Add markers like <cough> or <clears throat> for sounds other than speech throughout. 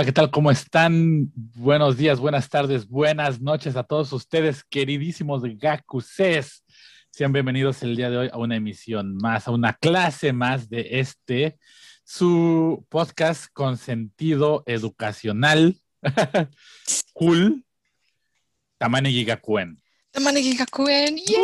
Hola, ¿qué tal? ¿Cómo están? Buenos días, buenas tardes, buenas noches a todos ustedes, queridísimos Gakuses. Sean bienvenidos el día de hoy a una emisión más, a una clase más de este, su podcast con sentido educacional, <laughs> cool, Tamane Gigakuen. Tamane Gigakuen, yeah.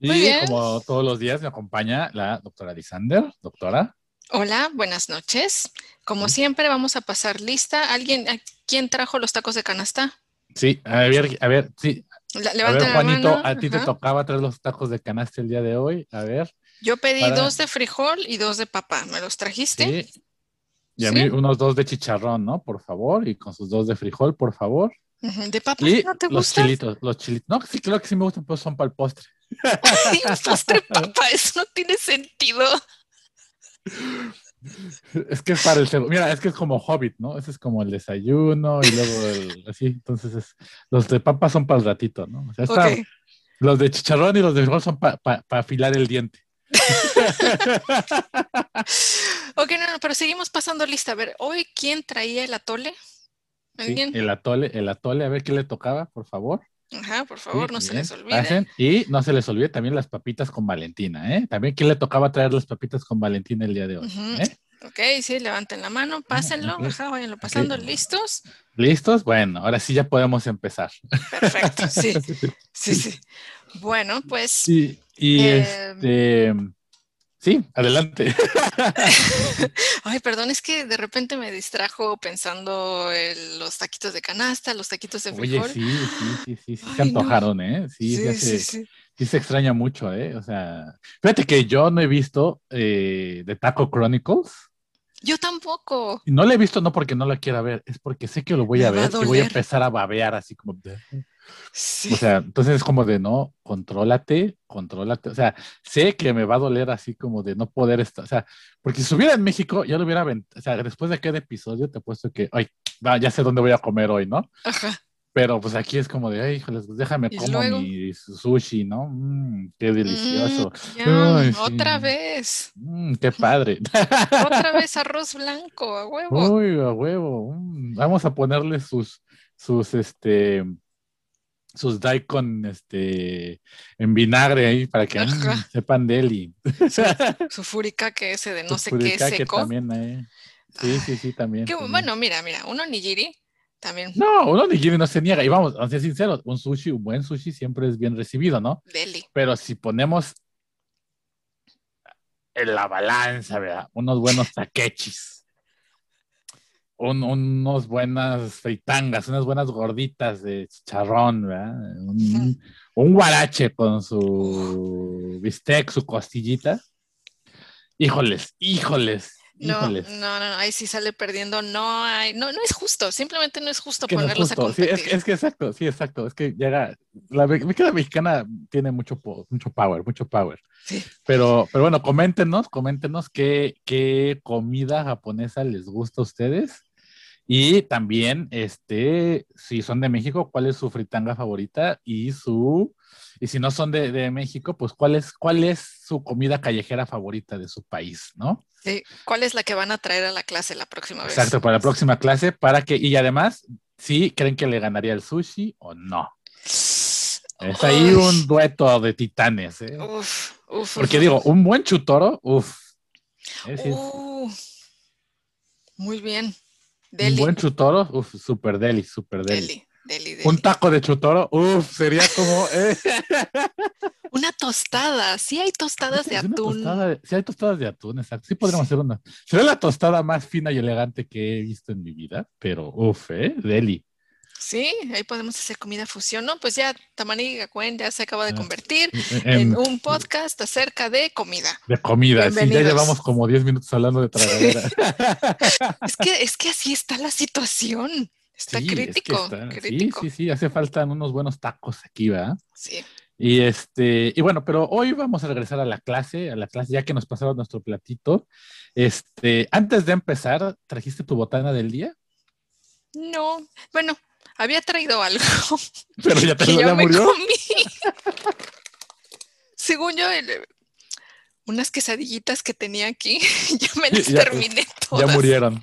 Y Muy bien. como todos los días me acompaña la doctora Lisander. Doctora. Hola, buenas noches. Como siempre, vamos a pasar lista. ¿Alguien, a quién trajo los tacos de canasta? Sí, a ver, a ver, sí. La- A ver, Juanito, mano. a ti te tocaba traer los tacos de canasta el día de hoy. A ver. Yo pedí para- dos de frijol y dos de papa. ¿Me los trajiste? Sí. Y a Sí. mí unos dos de chicharrón, ¿no? Por favor. Y con sus dos de frijol, por favor. ¿De papa Y no te los gusta? chilitos, los chilitos. No, sí, claro que sí me gustan, pero son para el postre. <laughs> Ay, un postre <laughs> papa, eso no tiene sentido. Es que es para el segundo. Mira, es que es como Hobbit, ¿no? Ese es como el desayuno y luego el, así. Entonces, es, los de papa son para el ratito, ¿no? O sea, está- los de chicharrón y los de frijol son para afilar el diente. <laughs> Ok, no, no, pero seguimos pasando lista. A ver, hoy, ¿quién traía el atole? El atole, el atole, a ver qué le tocaba, por favor. Ajá, por favor, Sí, no se les olvide. pasen. Y no se les olvide también las papitas con Valentina, ¿eh? También quién le tocaba traer las papitas con Valentina el día de hoy. ¿eh? Ok, sí, levanten la mano, pásenlo, ok. ajá, váyanlo pasando. ¿listos? ¿Listos? Bueno, ahora sí ya podemos empezar. Perfecto, sí, <laughs> sí, sí. Bueno, pues Sí, y Eh, este. Sí, adelante. <laughs> Ay, perdón, es que de repente me distrajo pensando en los taquitos de canasta, los taquitos de Oye, frijol. sí, sí, sí, sí, sí, se no. antojaron, ¿eh? Sí, sí, sí, hace- sí. sí se extraña mucho, ¿eh? O sea, fíjate que yo no he visto eh, The Taco Chronicles. Yo tampoco. No la he visto no porque no la quiera ver, es porque sé que lo voy a ver y voy a empezar a babear así como... Sí. O sea, entonces es como de no, contrólate, contrólate. O sea, sé que me va a doler así como de no poder estar. O sea, porque si estuviera en México, ya lo hubiera aventado. O sea, después de aquel episodio te he puesto que, ay, va, ya sé dónde voy a comer hoy, ¿no? Ajá. Pero pues aquí es como de, ay, híjoles, pues déjame ¿Y como luego? mi sushi, ¿no? Mm, qué delicioso. Mm, yum, Ay, sí. Otra vez. Mm, qué padre. Otra vez <laughs> arroz blanco, a huevo. Uy, a huevo. Mm, Vamos a ponerle sus, sus, este, sus daikon, este, en vinagre ahí para que mm, sepan de él y <laughs> Su furikake ese de no su sé qué seco. también, eh. Sí, sí, sí, también. Que, también. bueno, mira, mira, uno nigiri también No, uno nigiri no se niega. Y vamos, vamos a ser sinceros, un sushi, un buen sushi siempre es bien recibido, ¿no? deli. Pero si ponemos en la balanza, ¿verdad? Unos buenos taquechis, un- unos buenas fritangas, unas buenas gorditas de chicharrón, ¿verdad? Un, un guarache con su bistec, su costillita. Híjoles, híjoles, No, no, no, no, ahí sí sale perdiendo. No hay, no, no es justo, simplemente no es justo que no es ponerlos a justo. Sí, competir. es, que- es que exacto, sí, exacto. Es que llega, la me- la mexicana tiene mucho, mucho power, mucho power. Sí. Pero, pero bueno, coméntenos, coméntenos qué, qué comida japonesa les gusta a ustedes. Y también, este, si son de México, ¿cuál es su fritanga favorita? Y su, y si no son de, de México, pues ¿cuál es, cuál es su comida callejera favorita de su país, ¿no? Sí. ¿Cuál es la que van a traer a la clase la próxima vez? Exacto, para la próxima clase, para que, y además, si creen que le ganaría el sushi o no. Es ahí un dueto de titanes, ¿eh? Uf, uf. Porque digo, un buen chutoro, uff. Uh, muy bien. Un Deli, buen chutoro, uff, super deli, super deli. deli, deli, deli. Un taco de chutoro, uff, sería como. eh, <laughs> Una tostada. Sí hay tostadas de atún. tostada sí, hay tostadas de atún, exacto. Sí, podríamos hacer una. Sería la tostada más fina y elegante que he visto en mi vida, pero uff, ¿eh? Deli. Sí, ahí podemos hacer comida fusión. No, pues ya Tamani Gakuen ya se acaba de convertir En- un podcast acerca de comida. de comida, sí, ya llevamos como 10 minutos hablando de tragadera. <laughs> Es que, es que así está la situación. Está Sí, es que crítico, está- crítico. Sí, sí, sí, hace falta unos buenos tacos aquí, ¿verdad? Sí. Y este, y bueno, pero hoy vamos a regresar a la clase, a la clase, ya que nos pasaron nuestro platito. Este, antes de empezar, ¿trajiste tu botana del día? No, bueno, había traído algo <laughs> Pero ya <laughs> te lo ya murió. comí. <laughs> Según yo, el- unas quesadillitas que tenía aquí, ya me las Ya- terminé todas. Ya murieron.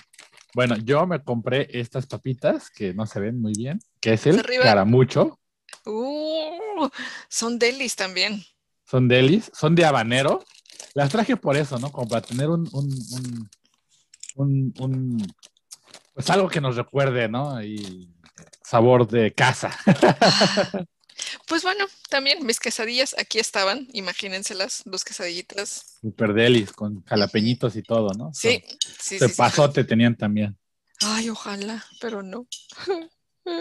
Bueno, yo me compré estas papitas que no se ven muy bien, que es el Arriba. caramucho. Uh, son delis también. Son delis, son de habanero. Las traje por eso, ¿no? Como para tener un, un, un, un- un- pues algo que nos recuerde, ¿no? Y sabor de casa. <laughs> Pues bueno, también mis quesadillas aquí estaban, imagínenselas, dos quesadillitas. Super delis, con jalapeñitos y todo, ¿no? Sí, sí, De sí, sí. pasote tenían también. Ay, ojalá, pero no. <laughs>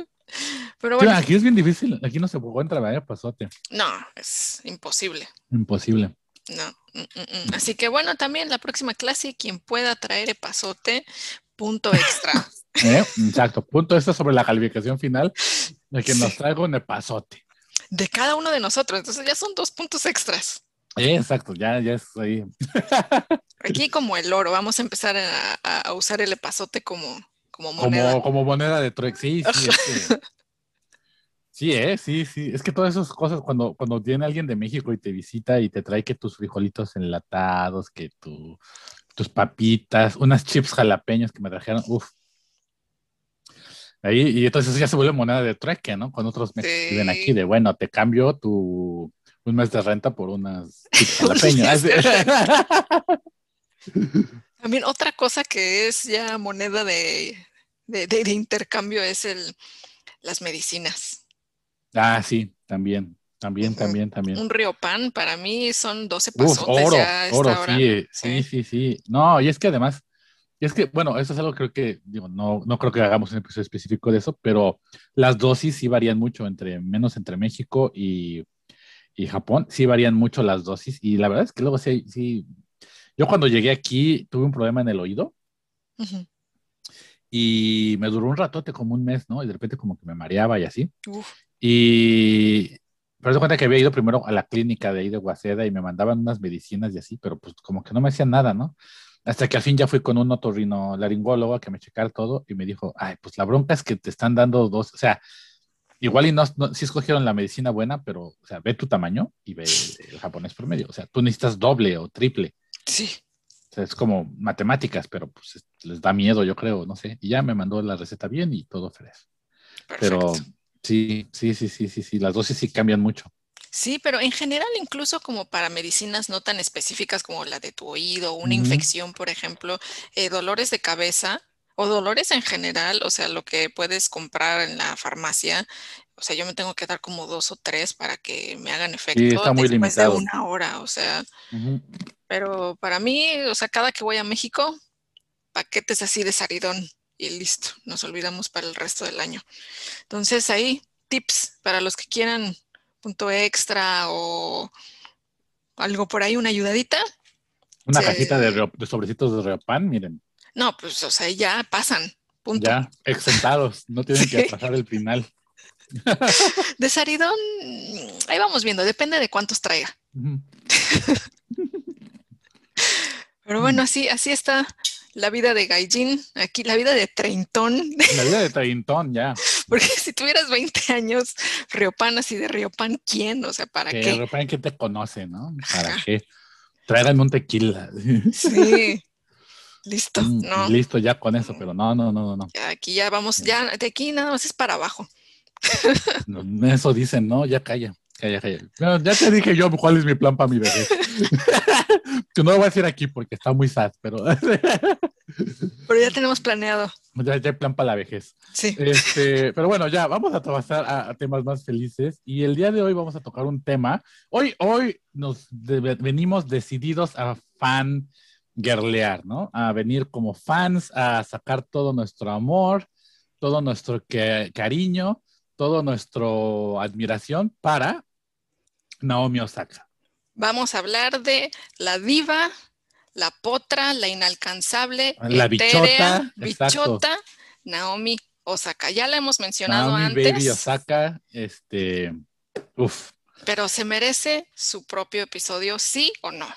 Pero bueno, aquí es bien difícil, aquí no se encuentra vaya pasote. no, es imposible. Imposible. No. mm, mm, mm. Así que bueno, también la próxima clase, quien pueda traer epazote, punto extra. <laughs> ¿Eh? Exacto. Punto esto sobre la calificación final de que nos Sí. traiga un pasote. De cada uno de nosotros. Entonces ya son dos puntos extras. Eh, exacto, ya, ya es ahí. <laughs> Aquí como el oro, vamos a empezar a, a- usar el epazote como, como moneda. Como, como moneda de trueque. Sí, sí. es que- <laughs> sí, eh, sí, sí. Es que todas esas cosas, cuando, cuando viene alguien de México y te visita y te trae que tus frijolitos enlatados, que tu, tus papitas, unas chips jalapeños que me trajeron, uff. Ahí, y entonces ya se vuelve moneda de trueque, ¿no? Con otros meses que viven aquí, de bueno, te cambio tu un mes de renta por unas <laughs> <laughs> Así. También otra cosa que es ya moneda de, de- de- de intercambio es el, las medicinas. ah, sí, también, también, también, también. Un riopan para mí son 12 Uf, pasotes oro, ya oro, sí, Sí. sí, sí. No, y es que además, y es que, bueno, eso es algo creo que, digo, no, no creo que hagamos un episodio específico de eso, pero las dosis sí varían mucho, entre menos entre México y, y Japón, sí varían mucho las dosis, y la verdad es que luego sí, sí, yo cuando llegué aquí tuve un problema en el oído y me duró un ratote, como un mes, ¿no? Y de repente como que me mareaba y así. Uf, Y pero se cuenta que había ido primero a la clínica de ahí de Waseda y me mandaban unas medicinas y así, pero pues como que no me hacían nada, ¿no? Hasta que al fin ya fui con un otorrinolaringólogo a que me checara todo y me dijo, ay, pues la bronca es que te están dando dos, o sea, igual y no, no sí escogieron la medicina buena, pero, o sea, ve tu tamaño y ve el japonés promedio, o sea, tú necesitas doble o triple, sí. o sea, es como matemáticas, pero pues es- les da miedo, yo creo, no sé, y ya me mandó la receta bien y todo fresco. Pero sí, sí, sí, sí, sí, sí, las dosis sí cambian mucho. Sí, pero en general, incluso como para medicinas no tan específicas como la de tu oído, una infección, por ejemplo, eh, dolores de cabeza o dolores en general, o sea, lo que puedes comprar en la farmacia, o sea, yo me tengo que dar como dos o tres para que me hagan efecto está muy después de limitado. una hora, o sea, pero para mí, o sea, cada que voy a México, paquetes así de saridón y listo, nos olvidamos para el resto del año. Entonces ahí, tips para los que quieran punto extra o algo por ahí, una ayudadita. Una cajita de, sobrecitos de Reopan, miren, No, pues, o sea, ya pasan, punto. ya exentados, no <laughs> tienen que pasar el final. <laughs> De saridón, ahí vamos viendo, depende de cuántos traiga. <laughs> Pero bueno, así, así está la vida de Gaijin, aquí la vida de treintón, La vida de treintón, ya. <laughs> porque si tuvieras 20 años, Riopan así de Riopan, ¿quién? O sea, ¿para Que qué? Reopan que te conoce, ¿no? ¿Para Ajá. qué? Tráiganme un tequila. Sí, <laughs> listo, Mm, no, Listo ya con eso, pero no, no, no, no, ya aquí ya vamos, ya de aquí nada más es para abajo. Eso dicen, no, ya calla. Calla, calla. No, ya te dije yo cuál es mi plan para mi vejez. <laughs> que no lo voy a decir aquí porque está muy sad, pero <laughs> Pero ya tenemos planeado, ya, ya hay plan para la vejez. sí. Este, pero bueno, ya vamos a pasar a, a temas más felices y el día de hoy vamos a tocar un tema. Hoy, hoy nos de- venimos decididos a fan girlear, ¿no? A venir como fans, a sacar todo nuestro amor, todo nuestro que- cariño, todo nuestro admiración para Naomi Osaka. Vamos a hablar de la diva, la potra, la inalcanzable, La etérea, bichota, bichota, Naomi Osaka. Ya la hemos mencionado Naomi antes, Baby Osaka, este, uff. pero se merece su propio episodio, ¿sí o no?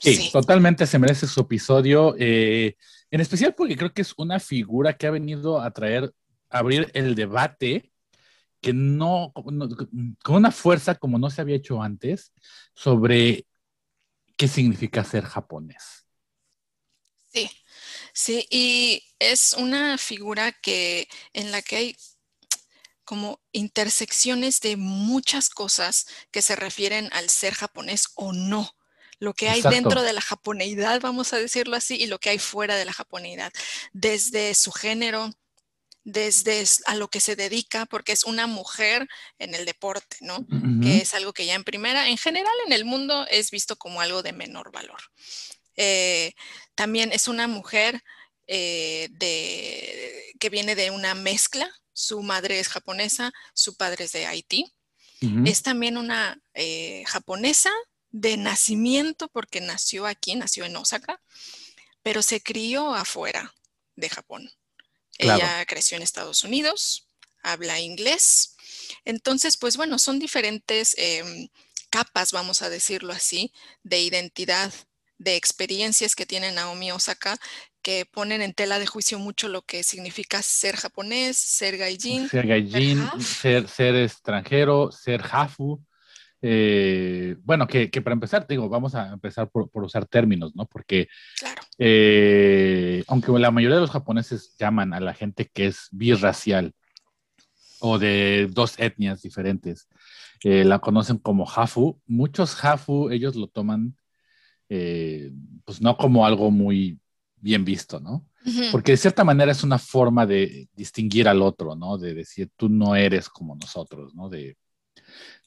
Sí, totalmente se merece su episodio, eh, en especial porque creo que es una figura que ha venido a traer, a abrir el debate que no, no- con una fuerza como no se había hecho antes sobre qué significa ser japonés. Sí. Sí, y es una figura que en la que hay como intersecciones de muchas cosas que se refieren al ser japonés o no. Lo que hay dentro de la japoneidad, vamos a decirlo así, y lo que hay fuera de la japoneidad. Desde su género, desde a lo que se dedica, porque es una mujer en el deporte, ¿no? Que es algo que ya en primera, en general en el mundo es visto como algo de menor valor. Eh, también es una mujer eh, de, que viene de una mezcla. Su madre es japonesa, su padre es de Haití. Es también una eh, japonesa de nacimiento porque nació aquí, nació en Osaka, pero se crió afuera de Japón. Ella creció en Estados Unidos, habla inglés. Entonces, pues bueno, son diferentes em, capas, vamos a decirlo así, de identidad, de experiencias que tiene Naomi Osaka que ponen en tela de juicio mucho lo que significa ser japonés, ser gaijin. Ser gaijin, ser, ser, extranjero, ser hafu. Eh, bueno, que, que, para empezar, digo, vamos a empezar por, por usar términos, ¿no? Porque, claro. eh, aunque la mayoría de los japoneses llaman a la gente que es birracial o de dos etnias diferentes, eh, la conocen como hafu. Muchos hafu, ellos lo toman, pues no como algo muy bien visto, ¿no? Porque de cierta manera es una forma de distinguir al otro, ¿no? De decir, tú no eres como nosotros, ¿no? De,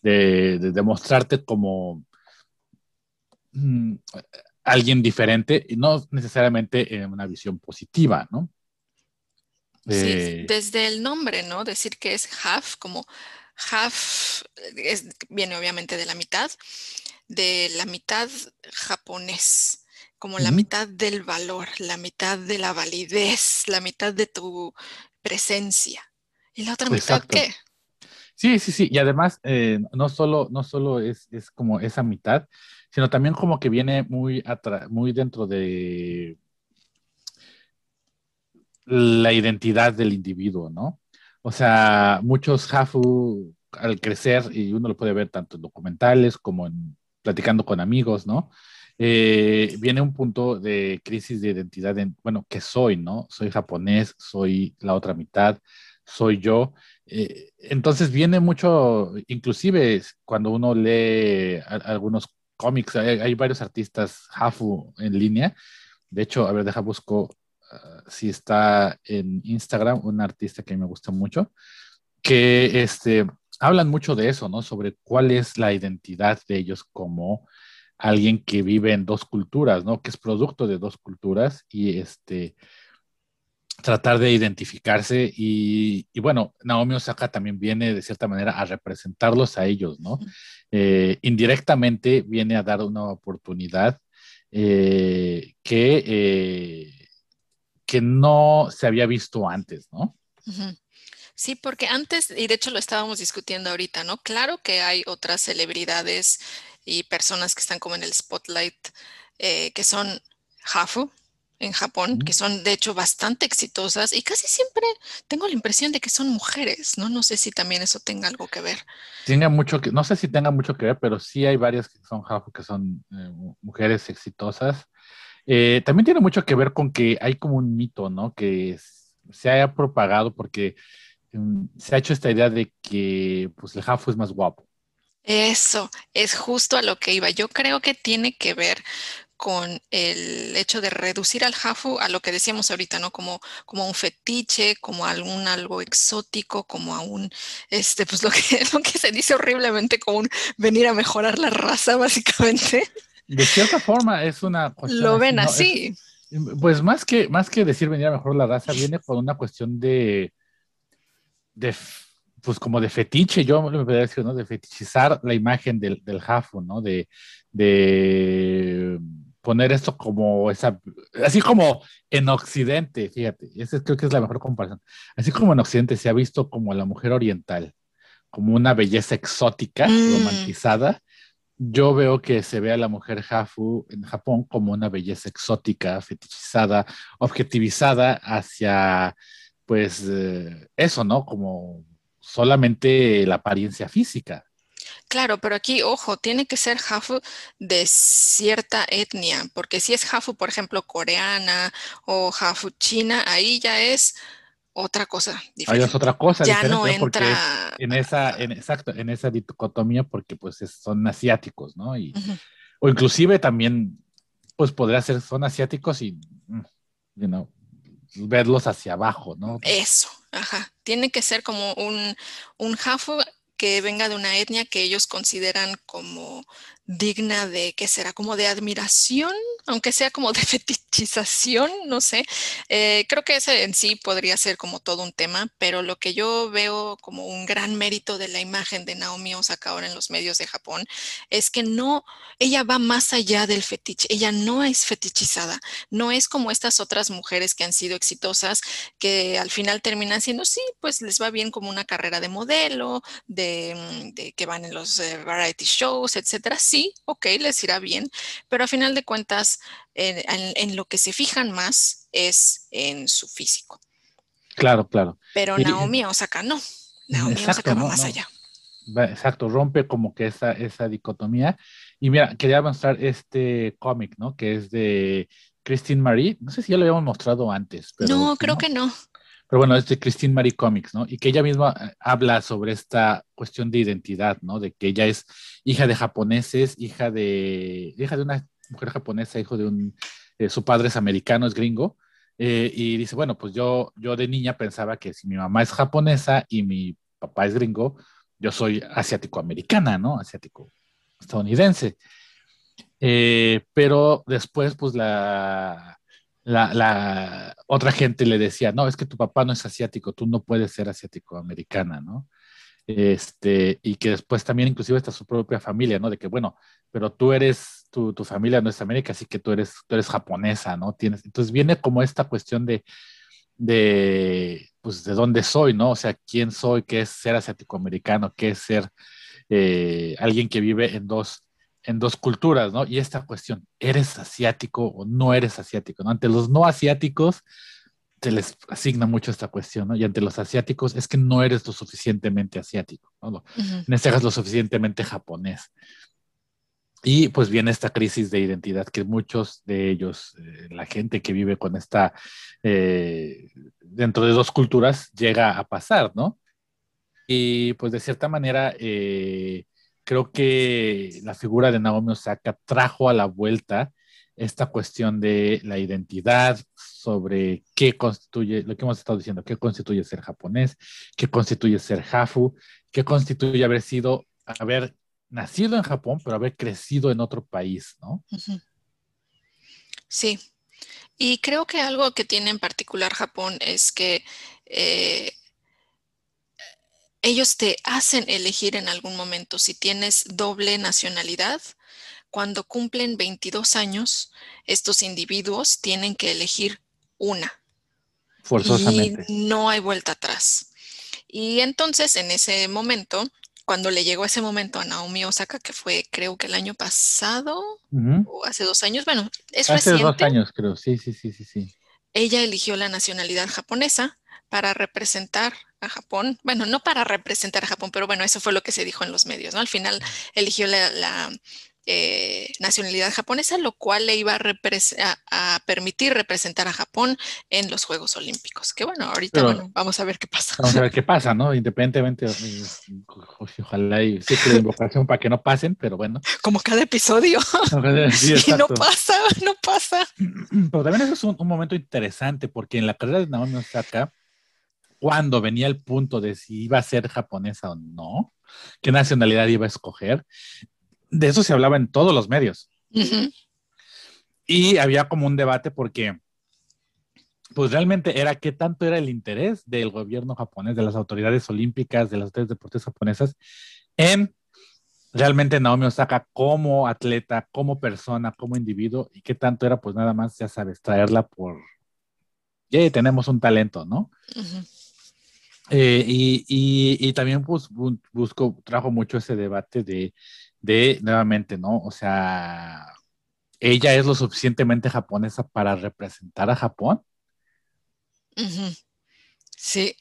de, demostrarte como mm, alguien diferente y no necesariamente en una visión positiva, ¿no? Sí, eh, desde el nombre, ¿no? Decir que es half, como half viene obviamente de la mitad, de la mitad japonés, como la mitad del valor, la mitad de la validez, la mitad de tu presencia. ¿Y la otra mitad qué? Sí, sí, sí. Y además, eh, no solo, no solo es, es, como esa mitad, sino también como que viene muy, muy dentro de la identidad del individuo, ¿no? O sea, muchos Hafu al crecer, y uno lo puede ver tanto en documentales como en platicando con amigos, ¿no? Eh, viene un punto de crisis de identidad en, bueno, ¿qué soy, no? Soy japonés, soy la otra mitad, soy yo. Eh, entonces viene mucho, inclusive cuando uno lee algunos cómics, hay, varios artistas Hafu en línea. De hecho, a ver, deja busco ah, si está en Instagram, un artista que me gusta mucho, que este, hablan mucho de eso, ¿no? Sobre cuál es la identidad de ellos como alguien que vive en dos culturas, ¿no? Que es producto de dos culturas y este tratar de identificarse y, bueno, Naomi Osaka también viene de cierta manera a representarlos a ellos, ¿no? Eh, indirectamente viene a dar una oportunidad eh, que, eh, que no se había visto antes, ¿no? Sí, porque antes, y de hecho lo estábamos discutiendo ahorita, ¿no? Claro que hay otras celebridades y personas que están como en el spotlight que son Hafu, en Japón, que son de hecho bastante exitosas y casi siempre tengo la impresión de que son mujeres, ¿no? No sé si también eso tenga algo que ver. Tiene mucho que, no sé si tenga mucho que ver, pero sí hay varias que son que son eh, mujeres exitosas. Eh, también tiene mucho que ver con que hay como un mito, ¿no? Que se haya propagado porque mm, se ha hecho esta idea de que pues el Hafu es más guapo. Eso es justo a lo que iba. Yo creo que tiene que ver con el hecho de reducir al jafu a lo que decíamos ahorita, ¿no? Como, como un fetiche, como algún algo exótico, como a un, este, pues lo que, <laughs> lo que se dice horriblemente como un venir a mejorar la raza, básicamente. De cierta forma es una cuestión. Lo ven así. pues más que, más que decir venir a mejorar la raza, viene por una cuestión de, de pues como de fetiche, yo me podría decir, ¿no? De fetichizar la imagen del, del Jafu, ¿no? De, de poner esto como esa, así como en Occidente, fíjate, esa creo que es la mejor comparación, así como en Occidente se ha visto como la mujer oriental, como una belleza exótica, mm. romantizada, yo veo que se ve a la mujer Hafu en Japón como una belleza exótica, fetichizada, objetivizada hacia, pues, eh, eso, ¿no? Como solamente la apariencia física. Claro, pero aquí, ojo, tiene que ser Hafu de cierta etnia, porque si es Hafu, por ejemplo, coreana o Hafu china, ahí ya es otra cosa diferente. Ahí es otra cosa ya no entra en esa, en, exacto, en esa dicotomía, porque pues son asiáticos, ¿no? Y, O inclusive también, pues podría ser, son asiáticos y, mm, you know, verlos hacia abajo, ¿no? Eso, ajá. Tiene que ser como un, un Hafu que venga de una etnia que ellos consideran como digna de, ¿qué será? Como de admiración, aunque sea como de <laughs> fetichización, no sé. Eh, creo que ese en sí podría ser como todo un tema, pero lo que yo veo como un gran mérito de la imagen de Naomi Osaka ahora en los medios de Japón es que no, ella va más allá del fetiche, ella no es fetichizada, no es como estas otras mujeres que han sido exitosas, que al final terminan siendo, sí, pues les va bien como una carrera de modelo, de, mm, que van en los eh, variety shows, etcétera sí, ok, les irá bien, pero a final de cuentas, en, lo que se fijan más es en su físico. Claro, claro. Pero Naomi Osaka no. Naomi Osaka va más allá. Exacto, rompe como que esa, esa dicotomía. Y mira, quería mostrar este cómic, ¿no? Que es de Christine Marie. No sé si ya lo habíamos mostrado antes. Pero, no, creo que no. Pero bueno, es de Christine Marie Comics, ¿no? Y que ella misma eh, habla sobre esta cuestión de identidad, ¿no? De que ella es hija de japoneses, hija de, hija de una mujer japonesa, hijo de un, eh, su padre es americano, es gringo, eh, y dice, bueno, pues yo, yo de niña pensaba que si mi mamá es japonesa y mi papá es gringo, yo soy asiático-americana, ¿no? Asiático-estadounidense. pero después, pues la, la, otra gente le decía, no, es que tu papá no es asiático, tú no puedes ser asiático-americana, ¿no? Este, y que después también inclusive está su propia familia, ¿no? De que, bueno, pero tú eres, tu, tu familia no es América, así que tú eres, tú eres japonesa, ¿no? Tienes, entonces viene como esta cuestión de, de, pues, de dónde soy, ¿no? O sea, quién soy, qué es ser asiático-americano, qué es ser eh, alguien que vive en dos en dos culturas, ¿no? Y esta cuestión, ¿eres asiático o no eres asiático? ¿no? Ante los no asiáticos se les asigna mucho esta cuestión, ¿no? Y ante los asiáticos es que no eres lo suficientemente asiático, ¿no? En este caso, lo suficientemente japonés. Y pues viene esta crisis de identidad que muchos de ellos, eh, la gente que vive con esta, eh, dentro de dos culturas, llega a pasar, ¿no? Y pues de cierta manera, eh, creo que la figura de Naomi Osaka trajo a la vuelta esta cuestión de la identidad, sobre qué constituye, lo que hemos estado diciendo, qué constituye ser japonés, qué constituye ser Hafu, qué constituye haber sido, haber nacido en Japón, pero haber crecido en otro país, ¿no? Sí. Y creo que algo que tiene en particular Japón es que eh, ellos te hacen elegir en algún momento si tienes doble nacionalidad. Cuando cumplen 22 años, estos individuos tienen que elegir una. Forzosamente. Y no hay vuelta atrás. Y entonces, en ese momento, cuando le llegó ese momento a Naomi Osaka, que fue creo que el año pasado o hace dos años, bueno, es hace dos años creo, sí, sí, sí, sí, sí. Ella eligió la nacionalidad japonesa para representar a Japón. Bueno, no para representar a Japón, pero bueno, eso fue lo que se dijo en los medios, ¿no? Al final eligió la, eh, nacionalidad japonesa, lo cual le iba a, permitir representar a Japón en los Juegos Olímpicos. Que bueno, ahorita bueno, vamos a ver qué pasa. Vamos a ver <laughs> qué pasa, ¿no? Independientemente, ojalá y que la invocación para que no pasen, pero bueno. Como cada episodio. y <laughs> <laughs> no pasa, no <clears throat> pasa. Pero también eso es un, un momento interesante, porque en la carrera de Naomi Osaka, cuando venía el punto de si iba a ser japonesa o no, qué nacionalidad iba a escoger, de eso se hablaba en todos los medios. Y había como un debate porque, pues realmente era qué tanto era el interés del gobierno japonés, de las autoridades olímpicas, de las autoridades deportes japonesas, en realmente Naomi Osaka como atleta, como persona, como individuo, y qué tanto era, pues nada más, ya sabes, traerla por, yeah, tenemos un talento, ¿no? Eh, y, también pues, busco, trajo mucho ese debate de, de, nuevamente, ¿no? O sea, ¿ella es lo suficientemente japonesa para representar a Japón? Sí,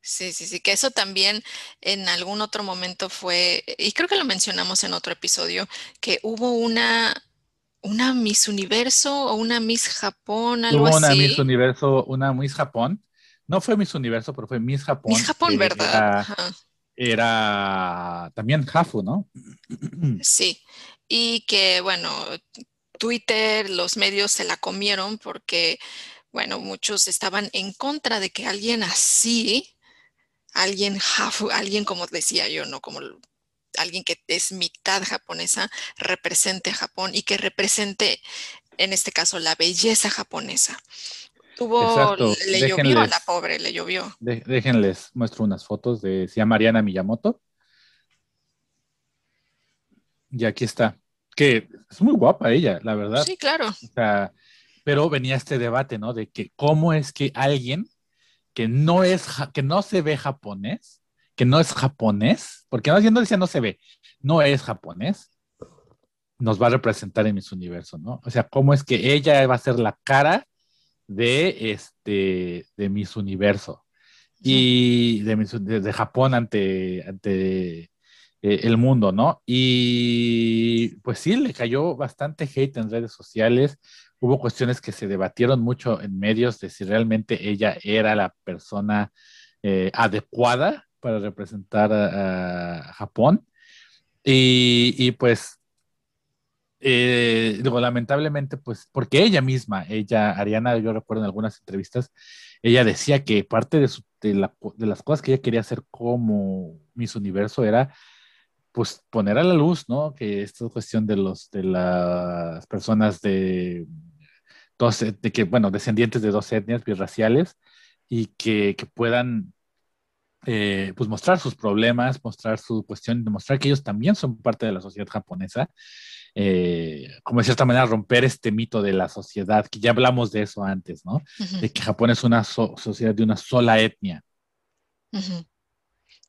Sí, sí, sí, que eso también en algún otro momento fue, y creo que lo mencionamos en otro episodio, que hubo una, una Miss Universo o una Miss Japón, algo Hubo una así. Miss Universo, una Miss Japón. No fue Miss Universo, pero fue Miss Japón. Miss Japón, ¿verdad? Era, también Hafu, ¿no? Sí, y que bueno, Twitter, los medios se la comieron porque, bueno, muchos estaban en contra de que alguien así, alguien hafu, alguien como decía yo, ¿no? Como alguien que es mitad japonesa, represente a Japón y que represente, en este caso, la belleza japonesa. Tuvo, Exacto. le llovió a la pobre, le llovió. De- déjenles, muestro unas fotos de, llama Mariana Miyamoto. Y aquí está. Que es muy guapa ella, la verdad. Sí, claro. O sea, pero venía este debate, ¿no? De que cómo es que alguien que no es, que no se ve japonés, que no es japonés, porque no, no decía no se ve, no es japonés, nos va a representar en Miss Universo, ¿no? O sea, cómo es que ella va a ser la cara de este, de Miss Universo y de, de- de Japón ante, ante eh, el mundo, ¿no? Y pues sí, le cayó bastante hate en redes sociales. Hubo cuestiones que se debatieron mucho en medios de si realmente ella era la persona eh, adecuada para representar a, a Japón. Y, y, pues, eh, digo, lamentablemente, pues, porque ella misma, ella, Ariana, yo recuerdo en algunas entrevistas, ella decía que parte de, su, de, la, de las cosas que ella quería hacer como Miss Universo era pues poner a la luz, ¿no? Que esta cuestión de los de las personas de dos, de que, bueno, descendientes de dos etnias birraciales y que, que puedan eh, pues mostrar sus problemas, mostrar su cuestión, demostrar que ellos también son parte de la sociedad japonesa, eh, como de cierta manera romper este mito de la sociedad, que ya hablamos de eso antes, ¿no? Ujú. De que Japón es una so sociedad de una sola etnia. Ujú.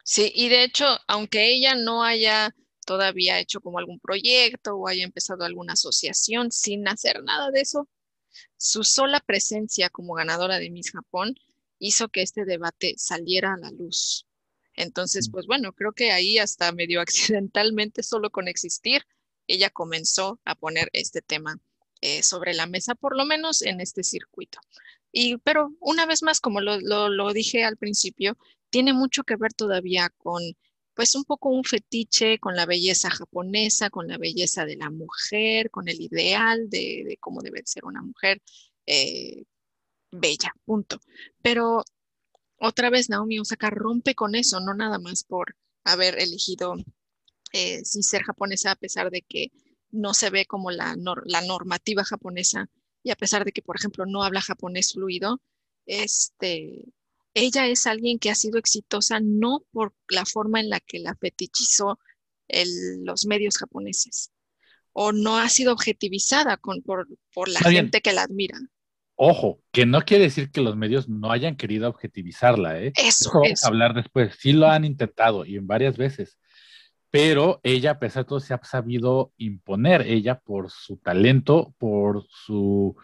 Sí, y de hecho, aunque ella no haya todavía hecho como algún proyecto o haya empezado alguna asociación sin hacer nada de eso, su sola presencia como ganadora de Miss Japón hizo que este debate saliera a la luz. Entonces, Mm. pues bueno, creo que ahí hasta medio <laughs> accidentalmente, solo con existir, ella comenzó a poner este tema eh, sobre la mesa, por lo menos en este circuito. Y, pero una vez más, como lo, lo, dije al principio, tiene mucho que ver todavía con, pues un poco un fetiche con la belleza japonesa, con la belleza de la mujer, con el ideal de, de cómo debe ser una mujer eh, bella, punto. Pero otra vez Naomi Osaka rompe con eso, no nada más por haber elegido eh, sin ser japonesa, a pesar de que no se ve como la, nor la normativa japonesa y a pesar de que, por ejemplo, no habla japonés fluido, este, ella es alguien que ha sido exitosa no por la forma en la que la fetichizó el, los medios japoneses o no ha sido objetivizada con, por, por la Está bien. gente que la admira. Ojo, que no quiere decir que los medios no hayan querido objetivizarla, ¿eh? Eso, vamos eso. a hablar después. Sí lo han intentado y en varias veces, pero ella, a pesar de todo, se ha sabido imponer, ella por su talento, por, su,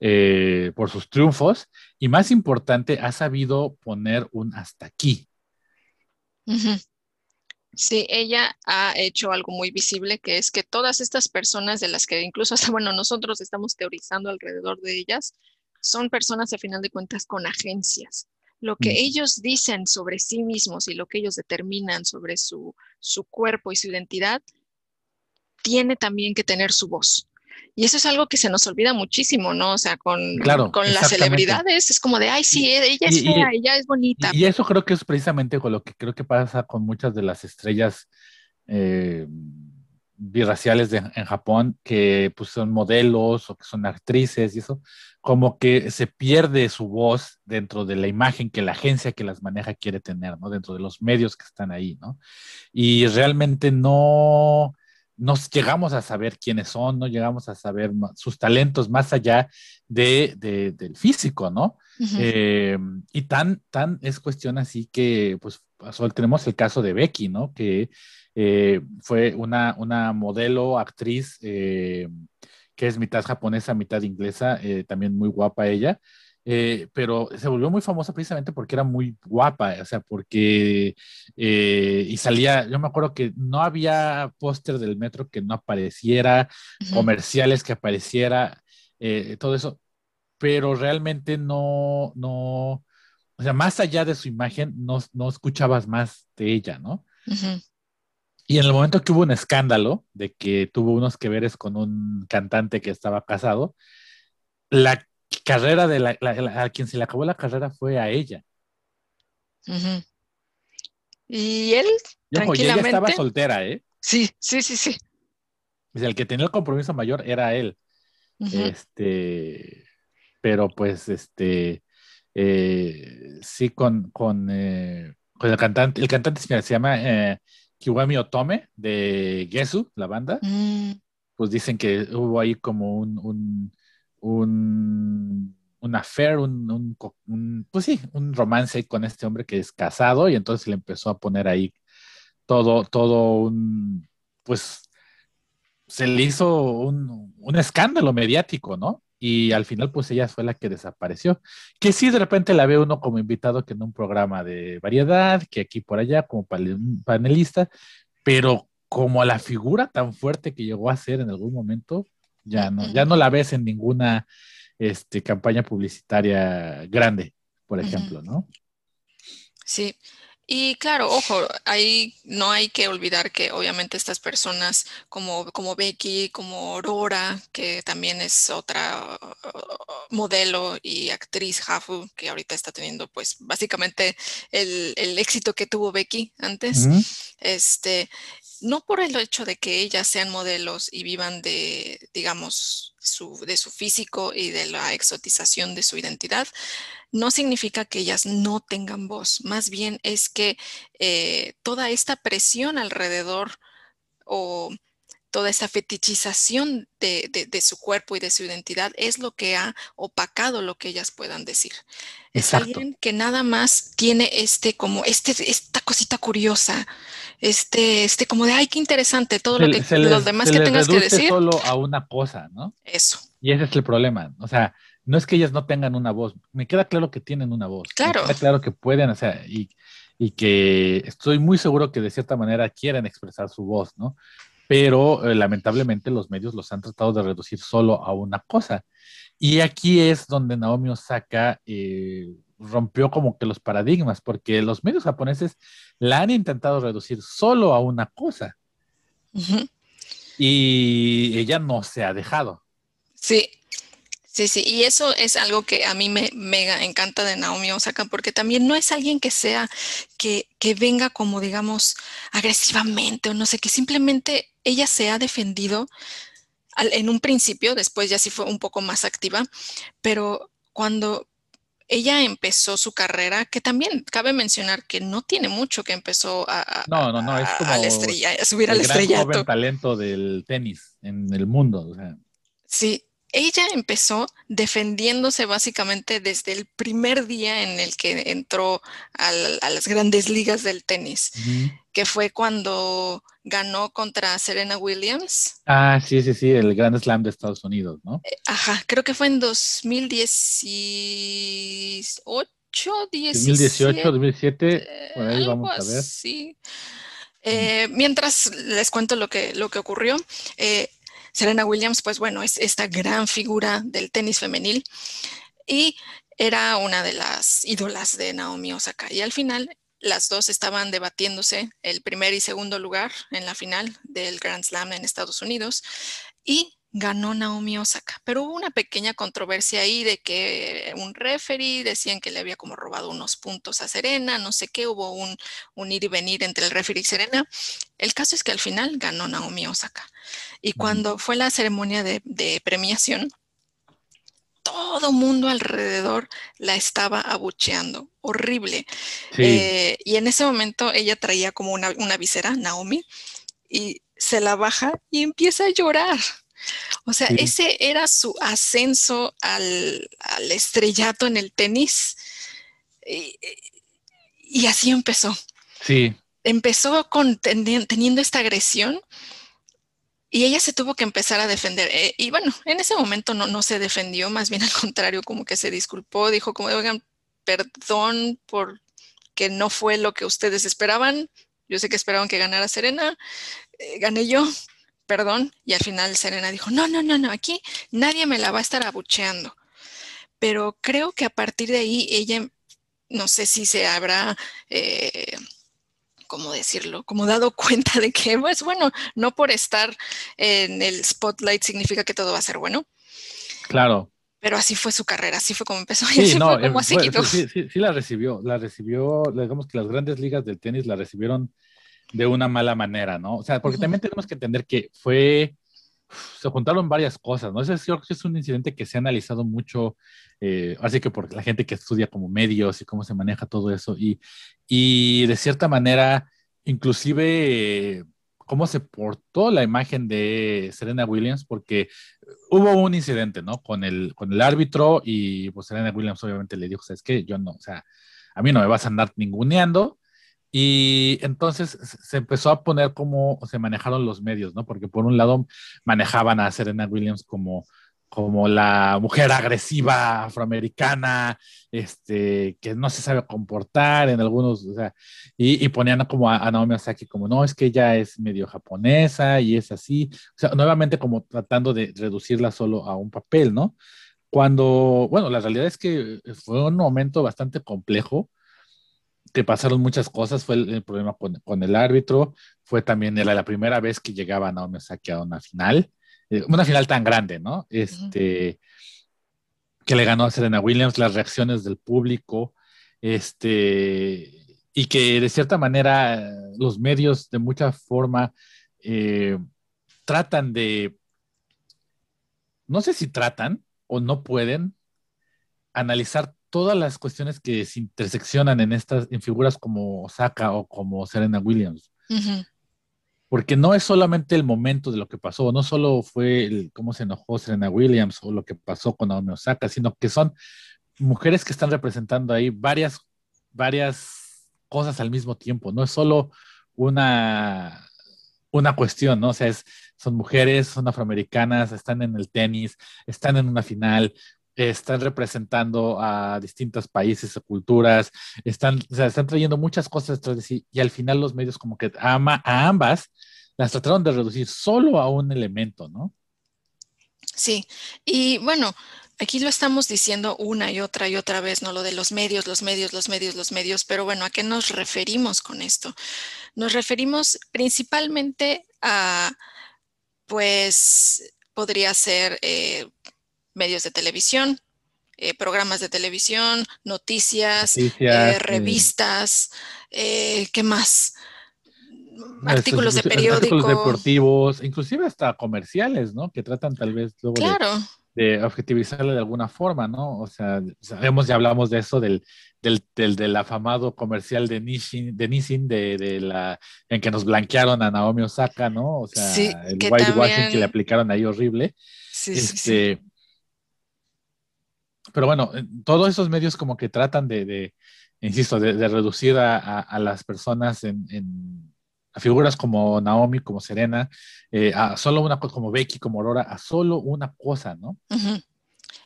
eh, por sus triunfos y más importante, ha sabido poner un hasta aquí. Sí, ella ha hecho algo muy visible, que es que todas estas personas de las que incluso hasta, bueno, nosotros estamos teorizando alrededor de ellas, son personas a final de cuentas con agencias. Lo que Mm. ellos dicen sobre sí mismos y lo que ellos determinan sobre su, su cuerpo y su identidad, tiene también que tener su voz. Y eso es algo que se nos olvida muchísimo, ¿no? O sea, con, Claro, con las celebridades es como de, ay, sí, ella es y- y- fea, ella es bonita. Y, y eso creo que es precisamente con lo que creo que pasa con muchas de las estrellas eh, birraciales de, en Japón, que pues son modelos o que son actrices y eso, como que se pierde su voz dentro de la imagen que la agencia que las maneja quiere tener, ¿no? Dentro de los medios que están ahí, ¿no? Y realmente no, no llegamos a saber quiénes son, no llegamos a saber sus talentos más allá de, de- del físico, ¿no? Eh, y tan, tan es cuestión así que, pues, tenemos el caso de Becky, ¿no? Que eh, fue una, una modelo, actriz, eh, que es mitad japonesa, mitad inglesa, eh, también muy guapa ella, eh, pero se volvió muy famosa precisamente porque era muy guapa, o sea, porque eh, y salía, yo me acuerdo que no había póster del metro que no apareciera, comerciales que apareciera, eh, todo eso, pero realmente no, no, o sea, más allá de su imagen, no, no escuchabas más de ella, ¿no? Y en el momento que hubo un escándalo de que tuvo unos que veres con un cantante que estaba casado, la carrera de la, a quien se le acabó la carrera fue a ella. Y él, tranquilamente. ella estaba soltera, ¿eh? Sí, sí, sí, sí. el que tenía el compromiso mayor era él. Este, pero pues, este, eh, sí, con, con, eh, con, el cantante, el cantante se llama eh, Kiwami Otome de Gesu, la banda. Mm. Pues dicen que hubo ahí como un, un un, un affair, un, pues sí, un romance con este hombre que es casado y entonces le empezó a poner ahí todo, todo un, pues se le hizo un, un escándalo mediático, ¿no? Y al final pues ella fue la que desapareció. Que sí, de repente la ve uno como invitado que en un programa de variedad, que aquí por allá como panelista, pero como la figura tan fuerte que llegó a ser en algún momento, ya no, ya no la ves en ninguna este, campaña publicitaria grande, por ejemplo, ¿no? Sí. Y claro, ojo, ahí no hay que olvidar que obviamente estas personas como, como Becky, como Aurora, que también es otra modelo y actriz Hafu, que ahorita está teniendo pues básicamente el, éxito que tuvo Becky antes, este, no por el hecho de que ellas sean modelos y vivan de, digamos, su, de su físico y de la exotización de su identidad, no significa que ellas no tengan voz. Más bien es que eh, toda esta presión alrededor o toda esa fetichización de, su cuerpo y de su identidad es lo que ha opacado lo que ellas puedan decir. Es alguien que nada más tiene este como este esta cosita curiosa, este este como de ay qué interesante todo lo que los demás que tengas que decir. solo a una cosa, ¿no? Eso. Y ese es el problema, o sea, no es que ellas no tengan una voz, me queda claro que tienen una voz. Claro. Me queda claro que pueden, o sea, y, y que estoy muy seguro que de cierta manera quieren expresar su voz, ¿no? pero eh, lamentablemente los medios los han tratado de reducir solo a una cosa. Y aquí es donde Naomi Osaka eh, rompió como que los paradigmas, porque los medios japoneses la han intentado reducir solo a una cosa. Y ella no se ha dejado. Sí, Sí, sí, y eso es algo que a mí me mega encanta de Naomi Osaka, porque también no es alguien que sea, que, que venga como, digamos, agresivamente o no sé, que simplemente ella se ha defendido en un principio, después ya sí fue un poco más activa, pero cuando ella empezó su carrera, que también cabe mencionar que no tiene mucho que empezó a, no, no, no, es como a subir al estrellato. El talento del tenis en el mundo. O sea. Sí, ella empezó defendiéndose básicamente desde el primer día en el que entró a las grandes ligas del tenis, que fue cuando ganó contra Serena Williams. Ah, sí, sí, sí, el Grand Slam de Estados Unidos, ¿no? Eh, ajá, creo que fue en 2018, 2018, 2017, por ahí vamos a ver. Sí. Eh, mientras les cuento lo que, lo que ocurrió, eh, Serena Williams, pues bueno, es esta gran figura del tenis femenil y era una de las ídolas de Naomi Osaka. Y al final las dos estaban debatiéndose el primer y segundo lugar en la final del Grand Slam en Estados Unidos y ganó Naomi Osaka. Pero hubo una pequeña controversia ahí de que un referee decían que le había como robado unos puntos a Serena, no sé qué, hubo un, un ir y venir entre el referee y Serena. El caso es que al final ganó Naomi Osaka. Y cuando fue la ceremonia de, premiación, todo mundo alrededor la estaba abucheando, horrible. Eh, y en ese momento ella traía como una, visera, Naomi, y se la baja y empieza a llorar. O sea, ese era su ascenso al, estrellato en el tenis. Y, y, así empezó. Sí. Empezó con, teniendo esta agresión y ella se tuvo que empezar a defender. Eh, y bueno, en ese momento no, no se defendió, más bien al contrario, como que se disculpó, dijo como, oigan, perdón por que no fue lo que ustedes esperaban. Yo sé que esperaban que ganara Serena, eh, gané yo, perdón. Y al final Serena dijo, no, no, no, no, aquí nadie me la va a estar abucheando. Pero creo que a partir de ahí ella, no sé si se habrá... Eh, ¿cómo decirlo? Como dado <laughs> cuenta de que, pues bueno, no por estar en el spotlight significa que todo va a ser bueno. Claro. Pero así fue su carrera, así fue como empezó. Sí, así no, fue como eh, sí, sí, sí, la recibió, la recibió, digamos que las grandes ligas del tenis la recibieron de una mala manera, ¿no? O sea, porque también tenemos que entender que fue, se juntaron varias cosas, ¿no? Ese creo que es un incidente que se ha analizado mucho, eh, así que por la gente que estudia como medios y cómo se maneja todo eso, y, y de cierta manera, inclusive, cómo se portó la imagen de Serena Williams, porque hubo un incidente, ¿no? Con el, con el árbitro y pues Serena Williams obviamente le dijo, ¿sabes qué? Yo no, o sea, a mí no me vas a andar ninguneando, y entonces se empezó a poner cómo se manejaron los medios, ¿no? Porque por un lado manejaban a Serena Williams como, como la mujer agresiva afroamericana, este, que no se sabe comportar en algunos, o sea, y, ponían como a, Naomi Osaki como, no, es que ella es medio japonesa y es así, o sea, nuevamente como tratando de reducirla solo a un papel, ¿no? Cuando, bueno, la realidad es que fue un momento bastante complejo, que pasaron muchas cosas, fue el, problema con, el árbitro, fue también era la primera vez que llegaba Naomi Osaki a una final, eh, una final tan grande, ¿no? Este, que le ganó a Serena Williams, las reacciones del público, este, y que de cierta manera los medios de mucha forma eh, tratan de, no sé si tratan o no pueden analizar todas las cuestiones que se interseccionan en estas, en figuras como Osaka o como Serena Williams. Porque no es solamente el momento de lo que pasó, no solo fue el, cómo se enojó Serena Williams o lo que pasó con Naomi Osaka, sino que son mujeres que están representando ahí varias, varias cosas al mismo tiempo. No es solo una, una cuestión, ¿no? O sea, es, son mujeres, son afroamericanas, están en el tenis, están en una final, están representando a distintos países o culturas, están, están trayendo muchas cosas de sí y al final los medios como que ama, a ambas las trataron de reducir solo a un elemento, ¿no? Sí, y bueno, aquí lo estamos diciendo una y otra y otra vez, ¿no? Lo de los medios, los medios, los medios, los medios, pero bueno, ¿a qué nos referimos con esto? Nos referimos principalmente a, pues, podría ser... Eh, medios de televisión, eh, programas de televisión, noticias, eh, revistas, eh, ¿qué más? Artículos de periódico. Artículos deportivos, inclusive hasta comerciales, ¿no? Que tratan tal vez luego de, objetivizarle de alguna forma, ¿no? O sea, sabemos, ya hablamos de eso, del, del, del, afamado comercial de Nissin, de, Nissin de, la, en que nos blanquearon a Naomi Osaka, ¿no? O sea, el whitewashing que le aplicaron ahí horrible. Sí, sí, sí este, pero bueno, eh, todos esos medios como que tratan de, insisto, de, reducir a, las personas en, a figuras como Naomi, como Serena, eh, a solo una cosa, como Becky, como Aurora, a solo una cosa, ¿no?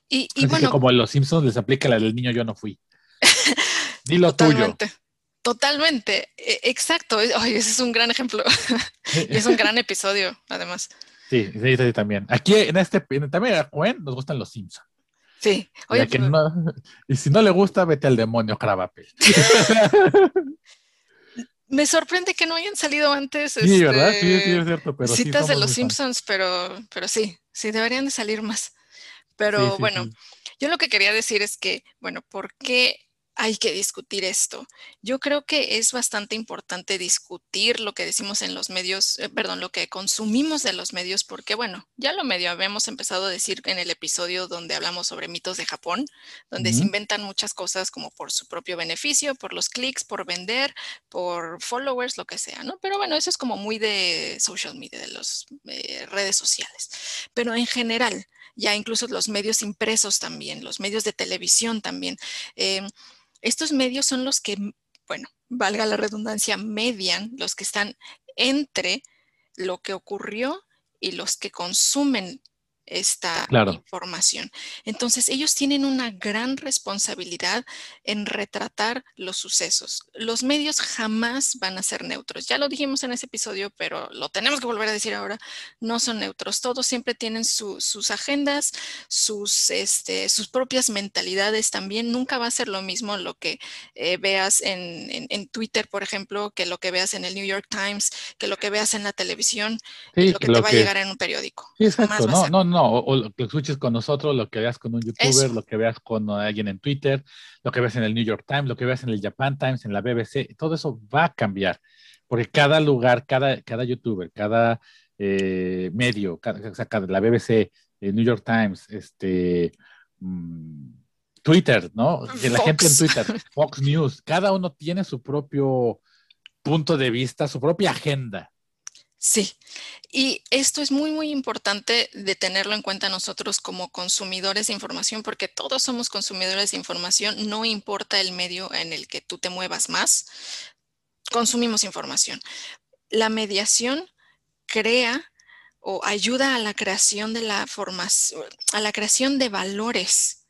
Y, bueno, como en los Simpsons les aplica la del niño yo no fui. <laughs> Dilo totalmente, tuyo. Totalmente, e, exacto. ese es un gran ejemplo. <laughs> y es un gran episodio, además. Sí, sí, sí, también. Aquí en este, también a Gwen nos gustan los Simpsons. Sí. Oye, <laughs> y si no le gusta, vete al demonio, Cravape. <laughs> Me sorprende que no hayan salido antes. Sí, ¿verdad? Sí, sí, es cierto. Pero citas de los Simpsons, pero, pero sí, sí, deberían de salir más. Pero bueno, yo lo que quería decir es que, bueno, ¿por qué hay que discutir esto. Yo creo que es bastante importante discutir lo que decimos en los medios, eh, perdón, lo que consumimos de los medios, porque bueno, ya lo medio habíamos empezado a decir en el episodio donde hablamos sobre mitos de Japón, donde se inventan muchas cosas como por su propio beneficio, por los clics, por vender, por followers, lo que sea, ¿no? Pero bueno, eso es como muy de social media, de las eh, redes sociales. Pero en general, ya incluso los medios impresos también, los medios de televisión también. Eh, estos medios son los que, bueno, valga la redundancia, median, los que están entre lo que ocurrió y los que consumen esta Claro. información. Entonces, ellos tienen una gran responsabilidad en retratar los sucesos. Los medios jamás van a ser neutros. Ya lo dijimos en ese episodio, pero lo tenemos que volver a decir ahora. No son neutros. Todos siempre tienen su- sus agendas, sus, este, sus propias mentalidades también. Nunca va a ser lo mismo lo que eh, veas en, en- en Twitter, por ejemplo, que lo que veas en el New York Times, que lo que veas en la televisión, lo que te va a llegar en un periódico. Sí, Jamás exacto. va a No, ser. no, no. O, o lo que escuches con nosotros, lo que veas con un youtuber, Eso. lo que veas con alguien en Twitter, lo que veas en el New York Times, lo que veas en el Japan Times, en la BBC, todo eso va a cambiar. Porque cada lugar, cada, cada youtuber, cada eh, medio, cada, la BBC, el New York Times, este, mm, Twitter, ¿no? Que la gente en Fox. Twitter, <laughs> Fox News, cada uno tiene su propio punto de vista, su propia agenda. Sí, y esto es muy, muy importante de tenerlo en cuenta nosotros como consumidores de información, porque todos somos consumidores de información, no importa el medio en el que tú te muevas más, consumimos información. La mediación crea o ayuda a la creación de la formación, a la creación de valores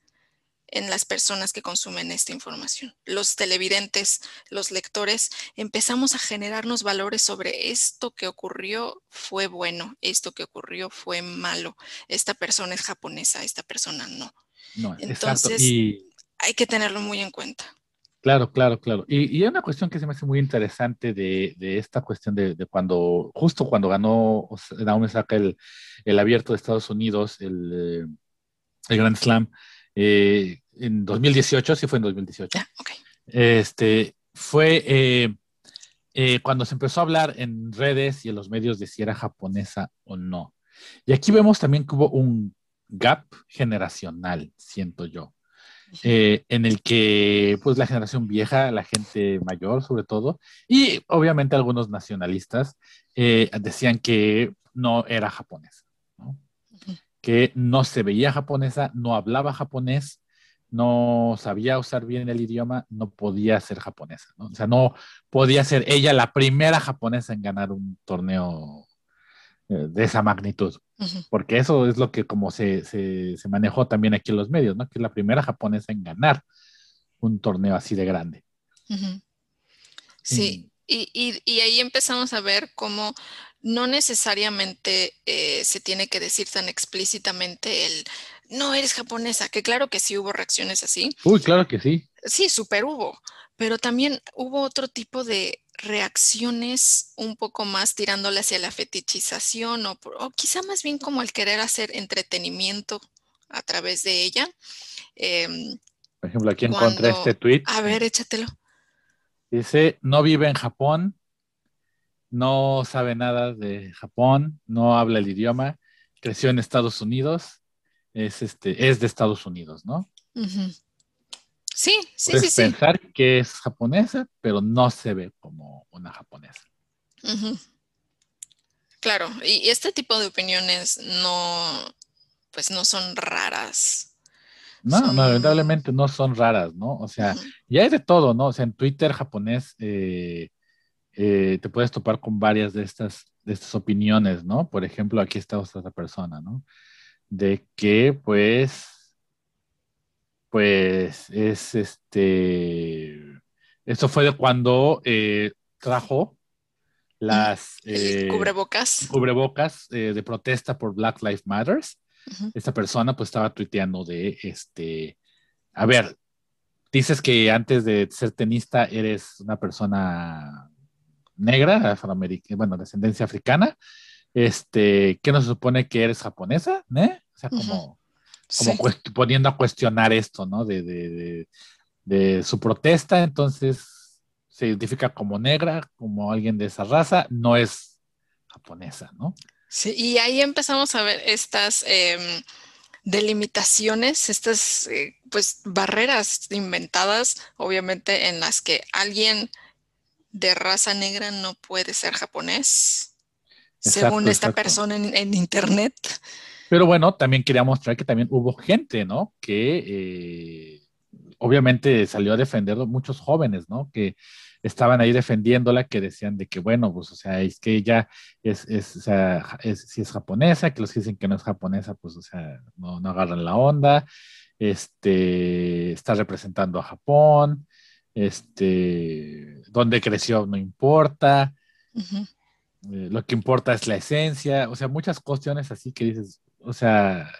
en las personas que consumen esta información. Los televidentes, los lectores, empezamos a generarnos valores sobre esto que ocurrió fue bueno, esto que ocurrió fue malo, esta persona es japonesa, esta persona no. No. Entonces- Y Hay que tenerlo muy en cuenta. Claro, claro, claro. Y, hay una cuestión que se me hace muy interesante de, de esta cuestión de, de cuando, justo cuando ganó Naomi Osaka el, el abierto de Estados Unidos, el, eh, el Grand Slam, eh, en 2018, sí fue en 2018, Ya, ok. este, fue eh, eh, cuando se empezó a hablar en redes y en los medios de si era japonesa o no. Y aquí vemos también que hubo un gap generacional, siento yo eh, en el que pues la generación vieja, la gente mayor sobre todo, y obviamente algunos nacionalistas decían que no era japonesa. Que no se veía japonesa, no hablaba japonés, no sabía usar bien el idioma, no podía ser japonesa, ¿no? O sea, no podía ser ella la primera japonesa en ganar un torneo eh, de esa magnitud porque eso es lo que como se, se, se manejó también aquí en los medios, ¿no? Que es la primera japonesa en ganar un torneo así de grande. Sí, y, y- y ahí empezamos a ver cómo no necesariamente eh, se tiene que decir tan explícitamente el no eres japonesa, que claro que sí hubo reacciones así, Uy, claro que sí. sí, súper hubo, pero también hubo otro tipo de reacciones un poco más tirándole hacia la fetichización o, quizá más bien como el querer hacer entretenimiento a través de ella. Em, Por ejemplo, aquí encontré este tweet. a ver, échatelo. Dice, no vive en Japón, no sabe nada de Japón, no habla el idioma, creció en Estados Unidos, es, este, es de Estados Unidos, ¿no? Ujú. Sí, sí, sí, Puedes sí. pensar que es japonesa, pero no se ve como una japonesa. Claro, y este tipo de opiniones no, pues no son raras. No, Son- no, lamentablemente no son raras, ¿no? O sea, Ujú. Y hay de todo, ¿no? O sea, en Twitter japonés eh, eh, te puedes topar con varias de estas, de estas opiniones, ¿no? Por ejemplo, aquí está otra persona, ¿no? De que, pues, pues es este, esto fue de cuando eh, trajo las <laughs> eh, cubrebocas. cubrebocas eh, de protesta por Black Lives Matters Ujú. esta persona pues estaba tuiteando de este, a ver, dices que antes de ser tenista eres una persona negra, afroamericana, bueno, de ascendencia africana, este, ¿qué no se supone que eres japonesa? ¿Eh? O sea, como, como Sí. cuest- poniendo a cuestionar esto, ¿no? De, de, de, de su protesta, entonces se identifica como negra, como alguien de esa raza, no es japonesa, ¿no? Sí, y ahí empezamos a ver estas em, delimitaciones, estas eh, pues barreras inventadas, obviamente, en las que alguien de raza negra no puede ser japonés, según esta exacto. persona en, en internet. Pero bueno, también quería mostrar que también hubo gente, ¿no? Que eh, obviamente salió a defenderlo, muchos jóvenes, ¿no? Que estaban ahí defendiéndola, que decían de que, bueno, pues, o sea, es que ella es, es, o sea, es, si es japonesa, que los que dicen que no es japonesa, pues, o sea, no, no agarran la onda, este, está representando a Japón, este, dónde creció no importa, eh, lo que importa es la esencia, o sea, muchas cuestiones así que dices, o sea,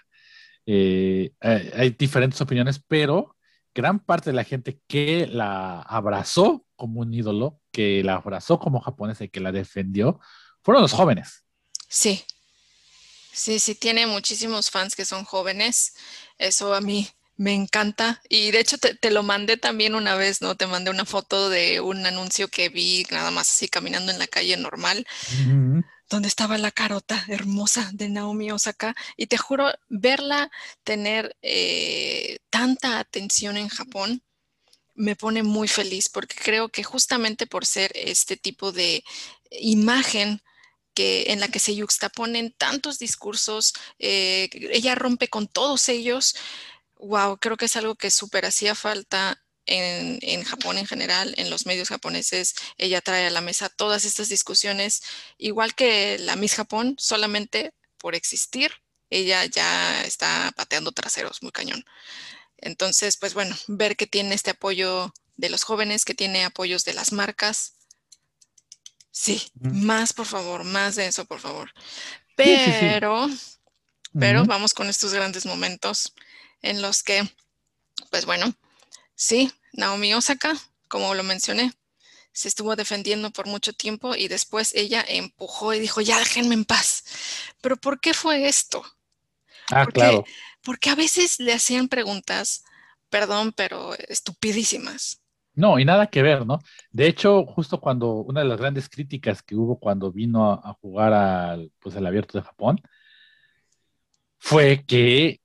eh, hay diferentes opiniones, pero gran parte de la gente que la abrazó como un ídolo, que la abrazó como japonesa y que la defendió, fueron los jóvenes. Sí, sí, sí, tiene muchísimos fans que son jóvenes. Eso a mí me encanta. Y de hecho te, lo mandé también una vez, ¿no? Te mandé una foto de un anuncio que vi nada más así caminando en la calle normal donde estaba la carota hermosa de Naomi Osaka. Y te juro, verla tener eh, tanta atención en Japón me pone muy feliz porque creo que justamente por ser este tipo de imagen que, en la que se yuxtaponen tantos discursos, eh, ella rompe con todos ellos. Wow, creo que es algo que súper hacía falta en, Japón en general, en los medios japoneses, ella trae a la mesa todas estas discusiones, igual que la Miss Japón, solamente por existir, ella ya está pateando traseros muy cañón. Entonces, pues bueno, ver que tiene este apoyo de los jóvenes, que tiene apoyos de las marcas. Sí, más por favor, más de eso, por favor. Pero, pero vamos con estos grandes momentos en los que, pues bueno, Sí, Naomi Osaka, como lo mencioné, se estuvo defendiendo por mucho tiempo y después ella empujó y dijo, ya déjenme en paz. Pero ¿por qué fue esto? Ah, claro. Porque a veces le hacían preguntas, perdón, pero estupidísimas. No, y nada que ver, ¿no? De hecho, justo cuando una de las grandes críticas que hubo cuando vino a, jugar al, pues, al abierto de Japón, fue que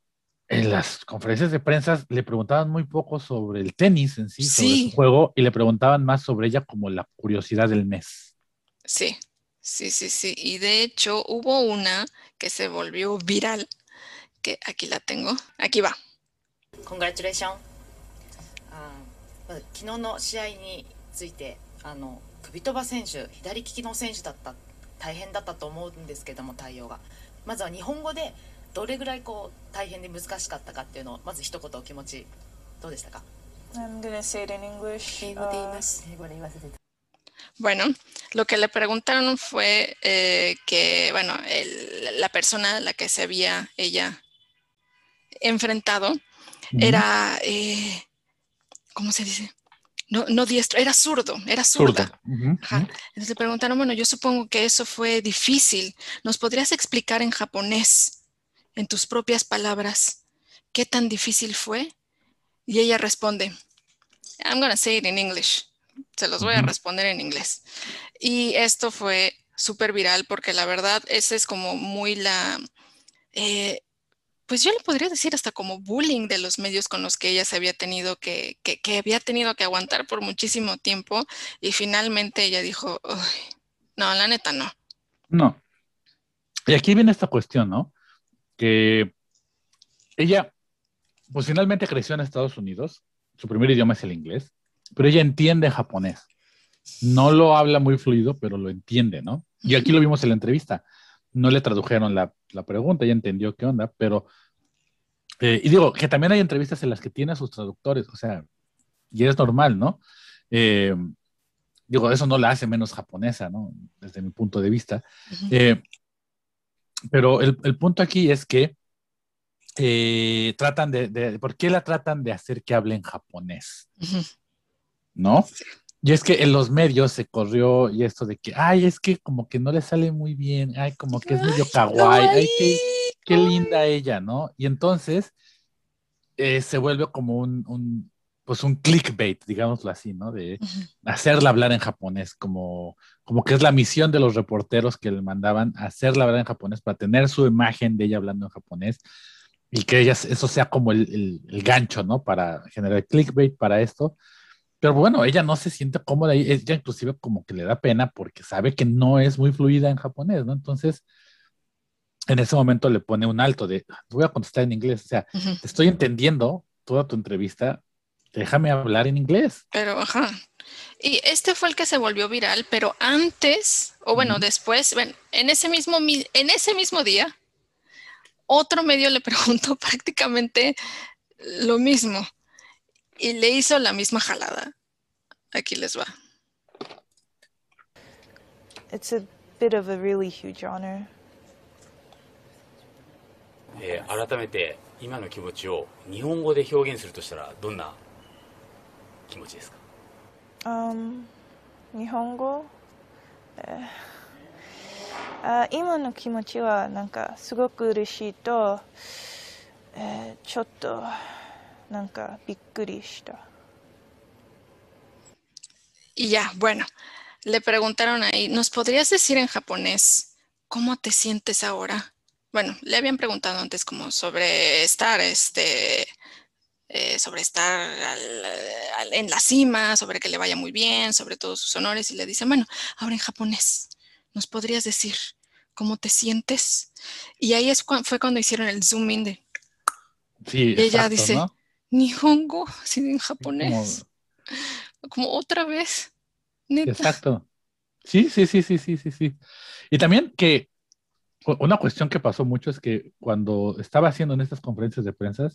en las conferencias de prensa le preguntaban muy poco sobre el tenis en sí, sobre su juego, y le preguntaban más sobre ella como la curiosidad del mes. Sí, sí, sí, sí. Y de hecho hubo una que se volvió viral, que aquí la tengo. Aquí va. Congratulations. 昨日の試合についてあの首飛ば選手左利きの選手だった大変だったと思うんですけども対応がまずは日本語で どれぐらいこう大変で難しかったかっていうのをまず一言お気持ちどうでしたか I'm gonna say it in English. Bueno, lo que le preguntaron fue eh, que, bueno, el, la persona a la que se había ella enfrentado era, eh, ¿cómo se dice? No, no diestro, era zurdo, era zurda. Entonces le preguntaron, bueno, yo supongo que eso fue difícil. ¿Nos podrías explicar en japonés En tus propias palabras, ¿qué tan difícil fue? Y ella responde, I'm going to say it in English. Se los voy a responder en inglés. Y esto fue súper viral porque la verdad, ese es como muy la, eh, pues yo le podría decir hasta como bullying de los medios con los que ella se había tenido que, que, había tenido que aguantar por muchísimo tiempo. Y finalmente ella dijo, no, la neta no. No. Y aquí viene esta cuestión, ¿no? Que ella, pues finalmente creció en Estados Unidos, su primer idioma es el inglés, pero ella entiende japonés. No lo habla muy fluido, pero lo entiende, ¿no? Y aquí lo vimos en la entrevista. No le tradujeron la, pregunta, ella entendió qué onda, pero... Eh, y digo, que también hay entrevistas en las que tiene a sus traductores, o sea, y es normal, ¿no? Eh, digo, eso no la hace menos japonesa, ¿no? Desde mi punto de vista. Pero el, punto aquí es que eh, tratan de, ¿por qué la tratan de hacer que hable en japonés? ¿No? Y es que en los medios se corrió y esto de que, ay, es que como que no le sale muy bien, ay, como que es medio kawaii, ay, qué, linda ella, ¿no? Y entonces eh, se vuelve como un, pues un clickbait, digámoslo así, ¿no? De hacerla hablar en japonés, como, como que es la misión de los reporteros que le mandaban hacerla hablar en japonés para tener su imagen de ella hablando en japonés y que ella, eso sea como el, el, gancho, ¿no? Para generar clickbait para esto. Pero bueno, ella no se siente cómoda y ella inclusive como que le da pena porque sabe que no es muy fluida en japonés, ¿no? Entonces, en ese momento le pone un alto de, voy a contestar en inglés, o sea, te estoy entendiendo toda tu entrevista, déjame hablar en inglés. Pero, ajá. Y este fue el que se volvió viral, pero antes, o bueno, después, bueno, en ese mismo, en ese mismo día, otro medio le preguntó <laughs> prácticamente lo mismo y le hizo la misma jalada. Aquí les va. It's a bit of a really huge honor. えー、改めて今の気持ちを日本語で表現するとしたらどんな 気持ちですか、um, 日本語、えー、あ今の気持ちはなんかすごく嬉しいと、えー、ちょっとなんかびっくりした。Y ya, bueno, le preguntaron ahí, ¿nos podrías decir en japonés cómo te sientes ahora? Bueno, le habían preguntado antes como sobre estar, este, eh, sobre estar en la cima, sobre que le vaya muy bien, sobre todos sus honores, y le dicen, bueno, ahora en japonés, ¿nos podrías decir cómo te sientes? Y ahí es fue cuando hicieron el zoom in de... Sí, y ella dice, Nihongo, así en japonés. Como, otra vez. Exacto. Sí, sí, sí, sí, sí, sí, sí. Y también que una cuestión que pasó mucho es que cuando estaba haciendo en estas conferencias de prensa,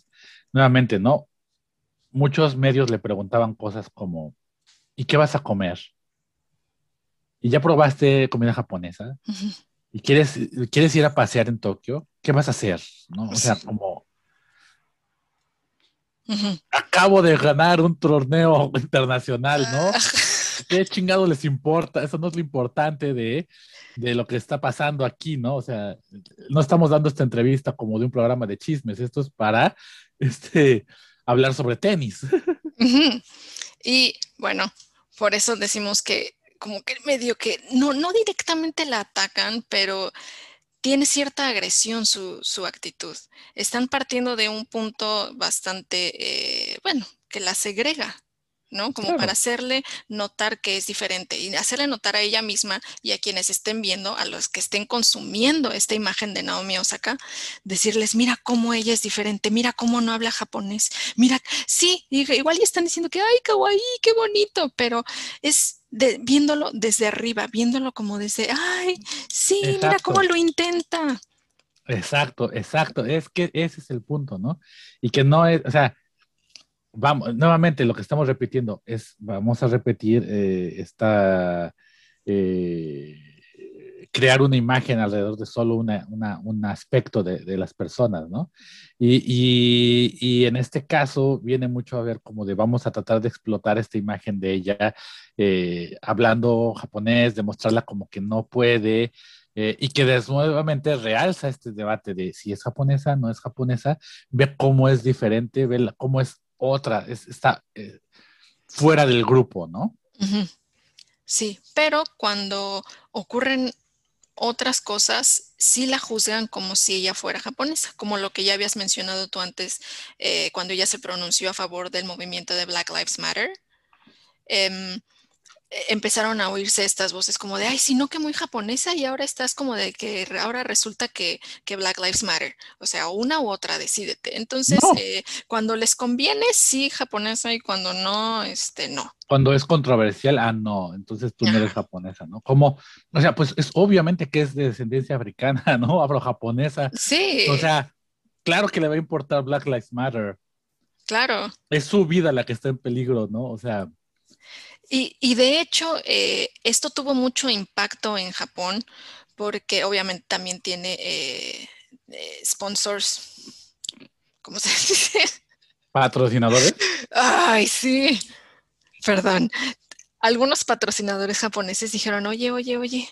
nuevamente, ¿no? Muchos medios le preguntaban cosas como, ¿y qué vas a comer? ¿Y ya probaste comida japonesa? ¿Y quieres, quieres ir a pasear en Tokio? ¿Qué vas a hacer? ¿No? O sea, como... Acabo de ganar un torneo <laughs> internacional, ¿no? Ah. ¿Qué chingado les importa? Eso no es lo importante de de lo que está pasando aquí, ¿no? O sea, no estamos dando esta entrevista como de un programa de chismes, esto es para este, hablar sobre tenis. <laughs> Y bueno, por eso decimos que como que medio que no, no directamente la atacan, pero tiene cierta agresión su, su actitud. Están partiendo de un punto bastante, eh, bueno, que la segrega, ¿no? Como para hacerle notar que es diferente y hacerle notar a ella misma y a quienes estén viendo, a los que estén consumiendo esta imagen de Naomi Osaka, decirles, mira cómo ella es diferente, mira cómo no habla japonés, mira, sí, igual ya están diciendo que, ay, kawaii, qué bonito, pero es de, viéndolo desde arriba, viéndolo como desde, ay, sí, mira cómo lo intenta. Exacto, exacto, es que ese es el punto, ¿no? Y que no es, o sea, vamos, nuevamente lo que estamos repitiendo es, vamos a repetir eh, esta, eh, crear una imagen alrededor de solo una, un aspecto de, las personas, ¿no? Y, y, en este caso viene mucho a ver como de vamos a tratar de explotar esta imagen de ella eh, hablando japonés, demostrarla como que no puede. y que nuevamente realza este debate de si es japonesa, no es japonesa, ve cómo es diferente, ve cómo es otra, está eh, fuera del grupo, ¿no? Sí, pero cuando ocurren otras cosas, sí la juzgan como si ella fuera japonesa, como lo que ya habías mencionado tú antes, eh, cuando ella se pronunció a favor del movimiento de Black Lives Matter. Em, empezaron a oírse estas voces como de, ay, si no que muy japonesa y ahora estás como de que ahora resulta que, Black Lives Matter, o sea, una u otra, decídete. Entonces, eh, cuando les conviene, sí, japonesa y cuando no, este, no. Cuando es controversial, ah, no, entonces tú no eres japonesa, ¿no? Como, o sea, pues es obviamente que es de descendencia africana, <laughs> ¿no? Afro-japonesa. Sí. O sea, claro que le va a importar Black Lives Matter. Claro. Es su vida la que está en peligro, ¿no? O sea, y, de hecho, eh, esto tuvo mucho impacto en Japón porque obviamente también tiene eh, eh, sponsors, ¿cómo se <laughs> dice? ¿Patrocinadores? Ay, sí, perdón. Algunos patrocinadores japoneses dijeron, oye, oye, oye,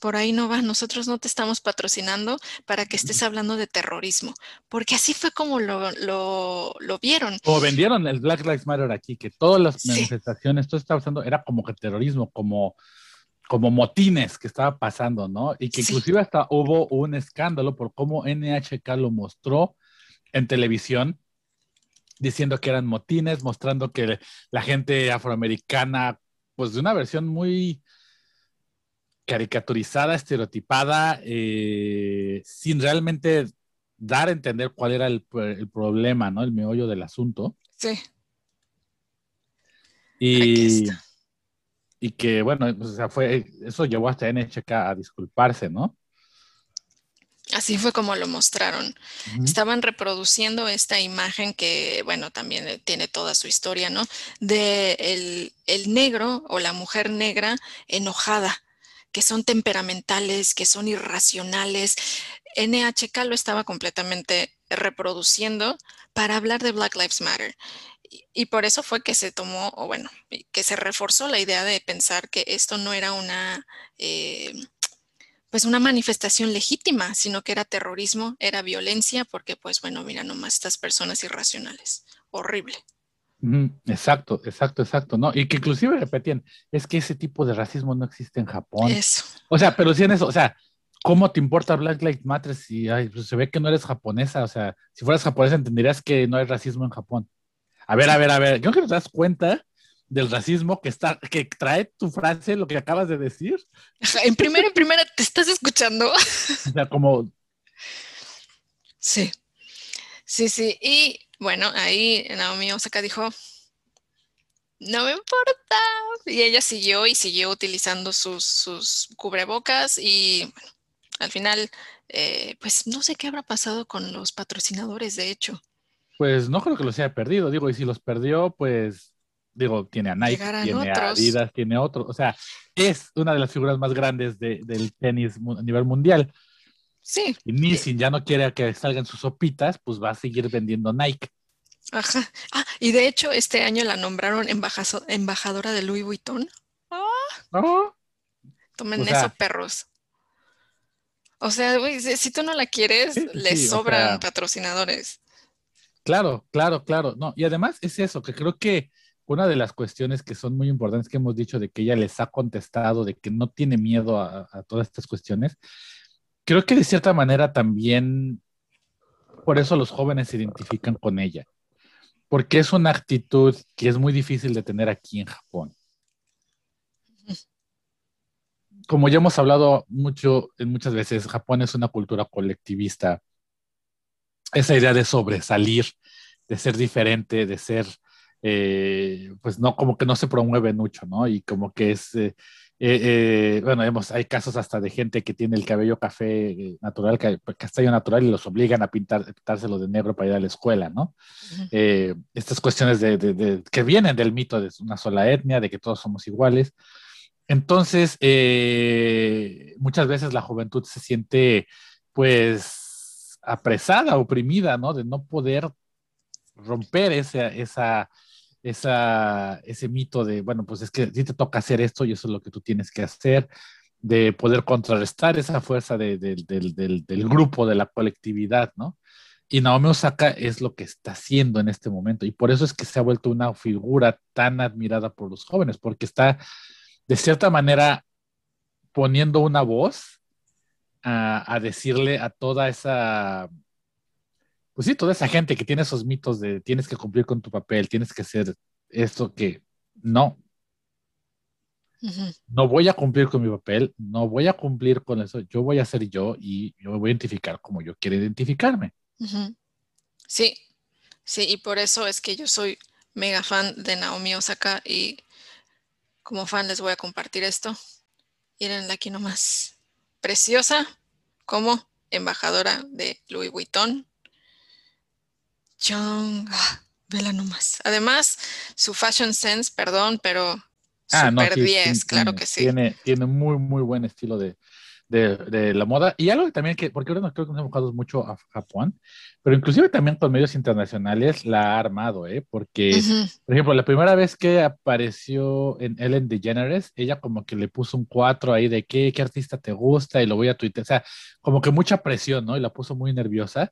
por ahí no va, nosotros no te estamos patrocinando para que estés hablando de terrorismo, porque así fue como lo, lo, vieron. Como vendieron el Black Lives Matter aquí, que todas las manifestaciones, todo estaba pasando, era como que terrorismo, como, como motines que estaba pasando, ¿no? Y que inclusive hasta hubo un escándalo por cómo NHK lo mostró en televisión, diciendo que eran motines, mostrando que la gente afroamericana, pues de una versión muy caricaturizada, estereotipada, eh, sin realmente dar a entender cuál era el, problema, ¿no? El meollo del asunto. Sí. Y, y que, bueno, o sea, fue, eso llevó hasta NHK a disculparse, ¿no? Así fue como lo mostraron. Estaban reproduciendo esta imagen que, bueno, también eh, tiene toda su historia, ¿no? De el, el negro o la mujer negra enojada, que son temperamentales, que son irracionales. NHK lo estaba completamente reproduciendo para hablar de Black Lives Matter. Y, por eso fue que se tomó, o bueno, que se reforzó la idea de pensar que esto no era una... eh, pues una manifestación legítima, sino que era terrorismo, era violencia, porque pues bueno, mira nomás estas personas irracionales. Horrible. Exacto, exacto, exacto, ¿no? Y que inclusive repetían, es que ese tipo de racismo no existe en Japón. Eso. O sea, pero sí en eso, o sea, ¿cómo te importa Black Lives Matter si ay, pues se ve que no eres japonesa? O sea, si fueras japonesa entenderías que no hay racismo en Japón. A ver, a ver, a ver, creo que te das cuenta del racismo que está, que trae tu frase, lo que acabas de decir. <laughs> En primera, en primera, ¿te estás escuchando? <laughs> O sea, como, Sí. Sí, sí. Y bueno, ahí Naomi Osaka dijo, no me importa. Y ella siguió y siguió utilizando sus, sus cubrebocas y bueno, al final, eh, pues no sé qué habrá pasado con los patrocinadores, de hecho. pues no creo que los haya perdido, digo, y si los perdió, pues, digo, tiene a Nike, tiene a. Adidas, tiene otro, o sea, es una de las figuras más grandes de- del tenis a nivel mundial. Sí, Y Nissin ya no quiere que salgan sus sopitas, pues va a seguir vendiendo Nike. ajá. Ah, y de hecho, este año la nombraron embajazo- embajadora de Louis Vuitton. ¿no? Tomen O sea- eso, perros. O sea, güey, si tú no la quieres, Sí, sí, le sí, o sobran sea- patrocinadores. Claro, claro, claro. No, y además es eso, que creo que una de las cuestiones que son muy importantes que hemos dicho de que ella les ha contestado, de que no tiene miedo a, a todas estas cuestiones, creo que de cierta manera también por eso los jóvenes se identifican con ella, porque es una actitud que es muy difícil de tener aquí en Japón. Como ya hemos hablado mucho, en muchas veces, Japón es una cultura colectivista. Esa idea de sobresalir, de ser diferente, de ser, eh, pues no, como que no se promueve mucho, ¿no? Y como que es, eh, eh, eh, bueno, vemos, hay casos hasta de gente que tiene el cabello café eh, natural, ca- castaño natural, y los obligan a pintar, pintárselo de negro para ir a la escuela, ¿no? Eh, estas cuestiones de, de- de- que vienen del mito de una sola etnia, de que todos somos iguales. Entonces, muchas veces la juventud se siente, pues, apresada, oprimida, ¿no? De no poder romper esa, esa, esa, ese mito de, bueno, pues es que ti te toca hacer esto y eso es lo que tú tienes que hacer, de poder contrarrestar esa fuerza de- de- del- del grupo, de la colectividad, ¿no? Y Naomi Osaka es lo que está haciendo en este momento y por eso es que se ha vuelto una figura tan admirada por los jóvenes, porque está de cierta manera poniendo una voz a, a decirle a toda esa, pues sí, toda esa gente que tiene esos mitos de tienes que cumplir con tu papel, tienes que hacer esto que no, no voy a cumplir con mi papel, no voy a cumplir con eso, yo voy a ser yo y yo me voy a identificar como yo quiero identificarme. Sí, sí, y por eso es que yo soy mega fan de Naomi Osaka y como fan les voy a compartir esto. Mírenla aquí nomás. Preciosa como embajadora de Louis Vuitton. Chong, ah, vela nomás. Además, su fashion sense, perdón, pero Ah, no, super sí, 10, sí, claro tiene- que sí. Tiene, tiene muy, muy buen estilo de, de, de la moda. Y algo que también que, porque ahora no creo que nos mucho a Japón, pero inclusive también con medios internacionales la ha armado, ¿eh? Porque, por ejemplo, la primera vez que apareció en Ellen DeGeneres, ella como que le puso un 4 ahí de qué, qué artista te gusta y lo voy a tuitear. O sea, como que mucha presión, ¿no? Y la puso muy nerviosa.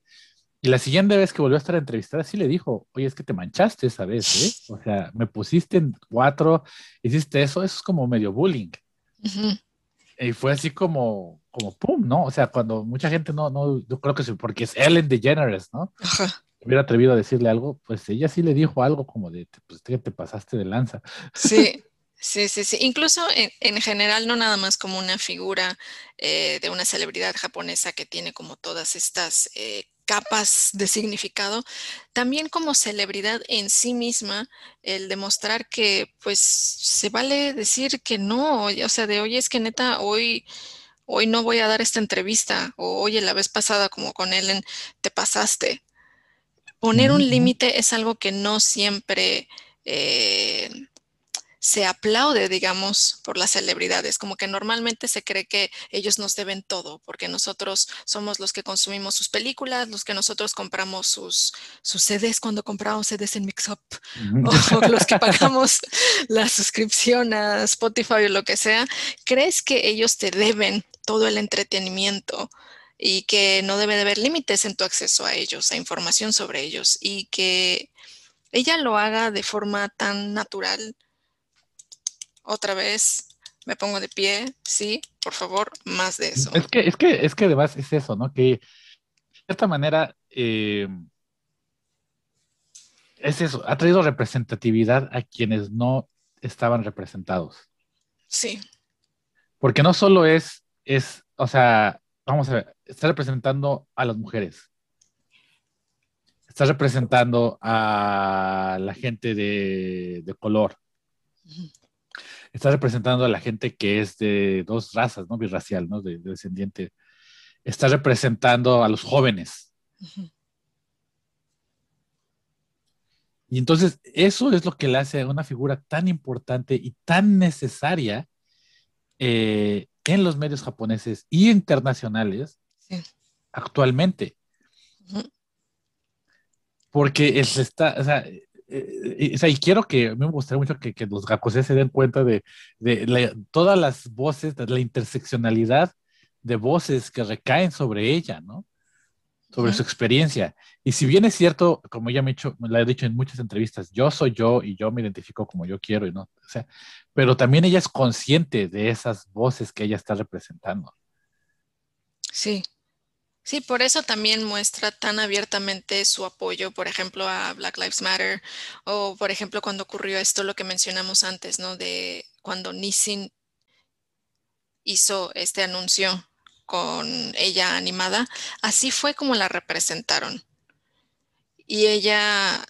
Y la siguiente vez que volvió a estar entrevistada, sí le dijo, oye, es que te manchaste esa vez, ¿eh? O sea, me pusiste en cuatro, hiciste eso, eso es como medio bullying. Y fue así como, como pum, ¿no? O sea, cuando mucha gente no, no, yo creo que sí, porque es Ellen DeGeneres, ¿no? Ajá. Hubiera atrevido a decirle algo, pues ella sí le dijo algo como de, pues que te pasaste de lanza. Sí, <laughs> sí, sí, sí. Incluso en, en general, no nada más como una figura eh, de una celebridad japonesa que tiene como todas estas eh, capas de significado, también como celebridad en sí misma, el demostrar que pues se vale decir que no, o sea, de hoy es que neta, hoy, hoy no voy a dar esta entrevista, o oye, la vez pasada como con Ellen, te pasaste. Poner un límite es algo que no siempre... Eh, se aplaude, digamos, por las celebridades, como que normalmente se cree que ellos nos deben todo, porque nosotros somos los que consumimos sus películas, los que nosotros compramos sus, sus CDs cuando compramos CDs en Mixup, o los que <laughs> pagamos la suscripción a Spotify o lo que sea. ¿Crees que ellos te deben todo el entretenimiento? y que no debe de haber límites en tu acceso a ellos, a información sobre ellos, y que ella lo haga de forma tan natural otra vez me pongo de pie, sí, por favor, más de eso. Es que, es que, es que además es eso, ¿no? Que de cierta manera eh, es eso, ha traído representatividad a quienes no estaban representados. Sí. Porque no solo es, es, o sea, vamos a ver, está representando a las mujeres. Está representando a la gente de, de color está representando a la gente que es de dos razas, ¿no? Birracial, ¿no? De, descendiente. Está representando a los jóvenes. Y entonces eso es lo que le hace a una figura tan importante y tan necesaria eh, en los medios japoneses y internacionales actualmente. Porque es, está, o sea, eh, y quiero que, me gustaría mucho que, que los gakoses se den cuenta de, de todas las voces, de la interseccionalidad de voces que recaen sobre ella, ¿no? Sobre su experiencia. Y si bien es cierto, como ya me, hecho, me lo he dicho en muchas entrevistas, yo soy yo y yo me identifico como yo quiero y no, o sea, pero también ella es consciente de esas voces que ella está representando. Sí, Sí, por eso también muestra tan abiertamente su apoyo, por ejemplo, a Black Lives Matter, o por ejemplo, cuando ocurrió esto, lo que mencionamos antes, ¿no? De cuando Nissin hizo este anuncio con ella animada, así fue como la representaron. Y ella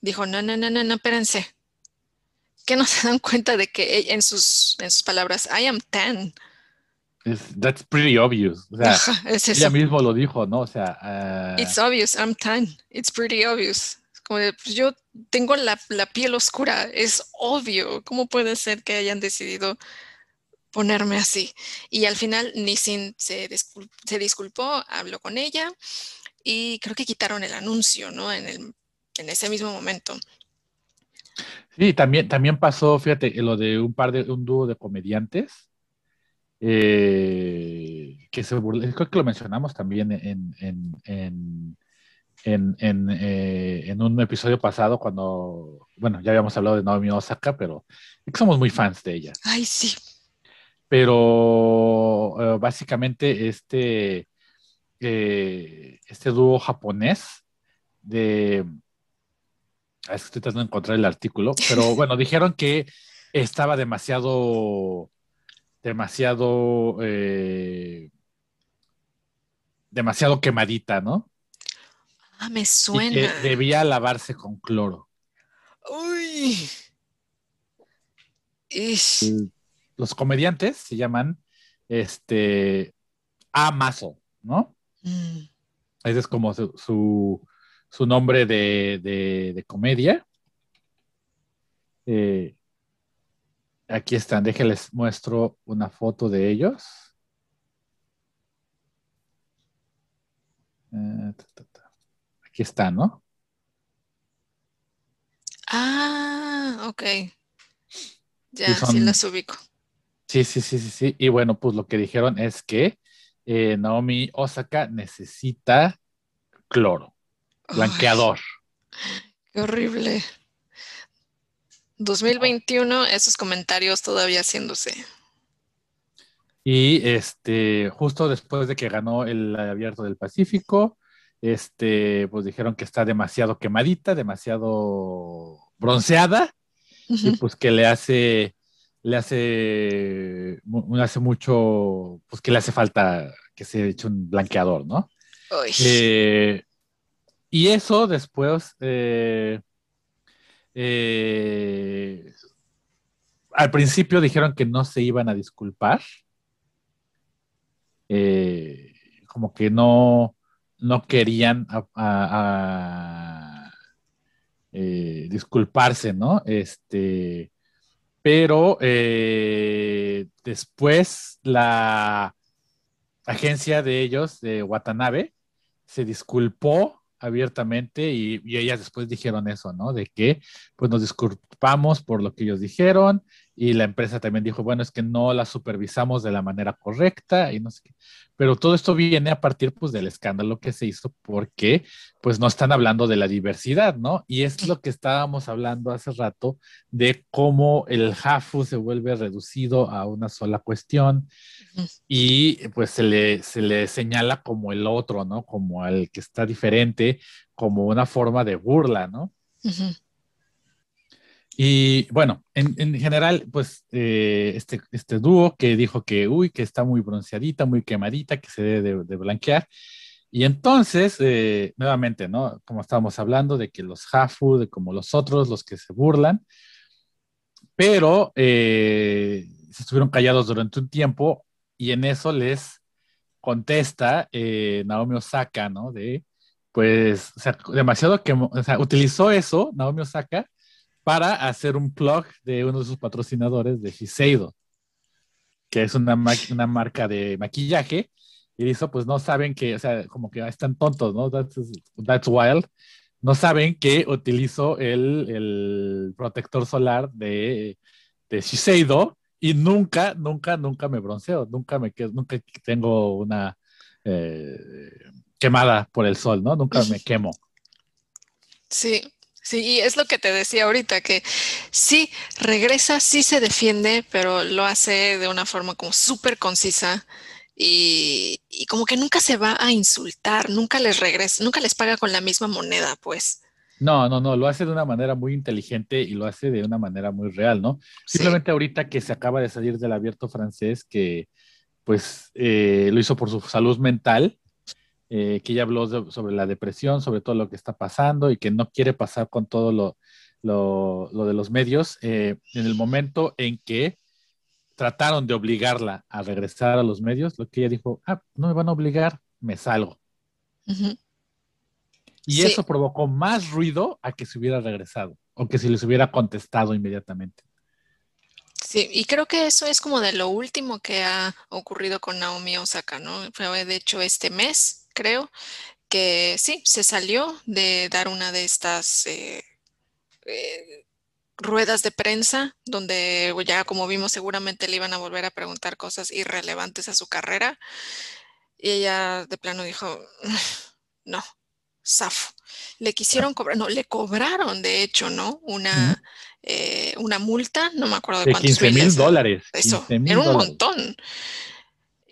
dijo, no, no, no, no, no, espérense, que no se dan cuenta de que en sus, en sus palabras, I am that's pretty obvious. O sea, ella mismo lo dijo, ¿no? O sea, uh... it's obvious, I'm tan. It's pretty obvious. Como de, pues yo tengo la, la, piel oscura, es obvio. ¿Cómo puede ser que hayan decidido ponerme así? Y al final Nissin se, disculpó, se disculpó, habló con ella y creo que quitaron el anuncio, ¿no? En, el, en ese mismo momento. Sí, también, también pasó, fíjate, lo de un par de, un dúo de comediantes eh, que se creo que lo mencionamos también en, en, en, en, eh, en, un episodio pasado cuando, bueno, ya habíamos hablado de Naomi Osaka, pero somos muy fans de ella. Ay, sí. Pero eh, básicamente este, este dúo japonés de... estoy tratando de encontrar el artículo, pero <laughs> bueno, dijeron que estaba demasiado demasiado, eh, demasiado quemadita, ¿no? Ah, me suena. que debía lavarse con cloro. Uy. Los comediantes se llaman este Amazo, ¿no? Mm. Ese es como su, su, nombre de, de, comedia. Eh, Aquí están, déjenles muestro una foto de ellos. Eh, Aquí están, ¿no? Ah, ok. Ya, sí las ubico. Sí, sí, sí, sí, sí. Y bueno, pues lo que dijeron es que eh, Naomi Osaka necesita cloro, blanqueador. qué horrible. 2021, esos comentarios todavía haciéndose. Y este, justo después de que ganó el abierto del Pacífico, este, pues dijeron que está demasiado quemadita, demasiado bronceada, y pues que le hace, le hace, hace mucho, pues que le hace falta que se eche un blanqueador, ¿no? Eh, y eso después, eh, eh, al principio dijeron que no se iban a disculpar, eh, como que no, no querían eh, disculparse, ¿no? Este, pero después la agencia de ellos, de Watanabe, se disculpó abiertamente y, ellas después dijeron eso, ¿no? De que pues nos disculpamos por lo que ellos dijeron y la empresa también dijo, bueno, es que no la supervisamos de la manera correcta y no sé qué. Pero todo esto viene a partir pues del escándalo que se hizo porque pues no están hablando de la diversidad, ¿no? Y es lo que estábamos hablando hace rato de cómo el JAFU se vuelve reducido a una sola cuestión y pues se le, se le señala como el otro, ¿no? Como el que está diferente, como una forma de burla, ¿no? Y bueno, en, en general, pues eh, este, este dúo que dijo que, uy, que está muy bronceadita, muy quemadita, que se debe de, blanquear. Y entonces, eh, nuevamente, ¿no? Como estábamos hablando de que los Hafu, de como los otros, los que se burlan, pero eh, se estuvieron callados durante un tiempo y en eso les contesta eh, Naomi Osaka, ¿no? De, pues, o sea, demasiado que, o sea, utilizó eso, Naomi Osaka, para hacer un plug de uno de sus patrocinadores de Shiseido, que es una, ma- una marca de maquillaje. Y dijo, pues no saben que, o sea, como que están tontos, ¿no? That's, that's wild. No saben que utilizo el, el protector solar de, de Shiseido y nunca, nunca, nunca me bronceo, nunca me quedo, nunca tengo una eh, quemada por el sol, ¿no? Nunca me <laughs> quemo. Sí, sí, y es lo que te decía ahorita, que sí regresa, sí se defiende, pero lo hace de una forma como súper concisa y, y como que nunca se va a insultar, nunca les regresa, nunca les paga con la misma moneda, pues. No, no, no, lo hace de una manera muy inteligente y lo hace de una manera muy real, ¿no? Sí. Simplemente ahorita que se acaba de salir del abierto francés, que pues eh, lo hizo por su salud mental, eh, que ella habló de- sobre la depresión, sobre todo lo que está pasando y que no quiere pasar con todo lo, lo, lo de los medios. eh, en el momento en que trataron de obligarla a regresar a los medios, lo que ella dijo, ah, no me van a obligar, me salgo. Y Sí. eso provocó más ruido a que se hubiera regresado o que si les hubiera contestado inmediatamente. Sí, y creo que eso es como de lo último que ha ocurrido con Naomi Osaka, ¿no? Fue de hecho este mes, creo, que sí, se salió de dar una de estas eh, eh, ruedas de prensa, donde ya como vimos seguramente le iban a volver a preguntar cosas irrelevantes a su carrera. Y ella de plano dijo, <laughs> no, zafo. Le quisieron cobrar, no, le cobraron de hecho, ¿no? Una, eh, una multa, no me acuerdo de De cuántos 15 mil dólares. Eso, 15 mil era un dólares. montón.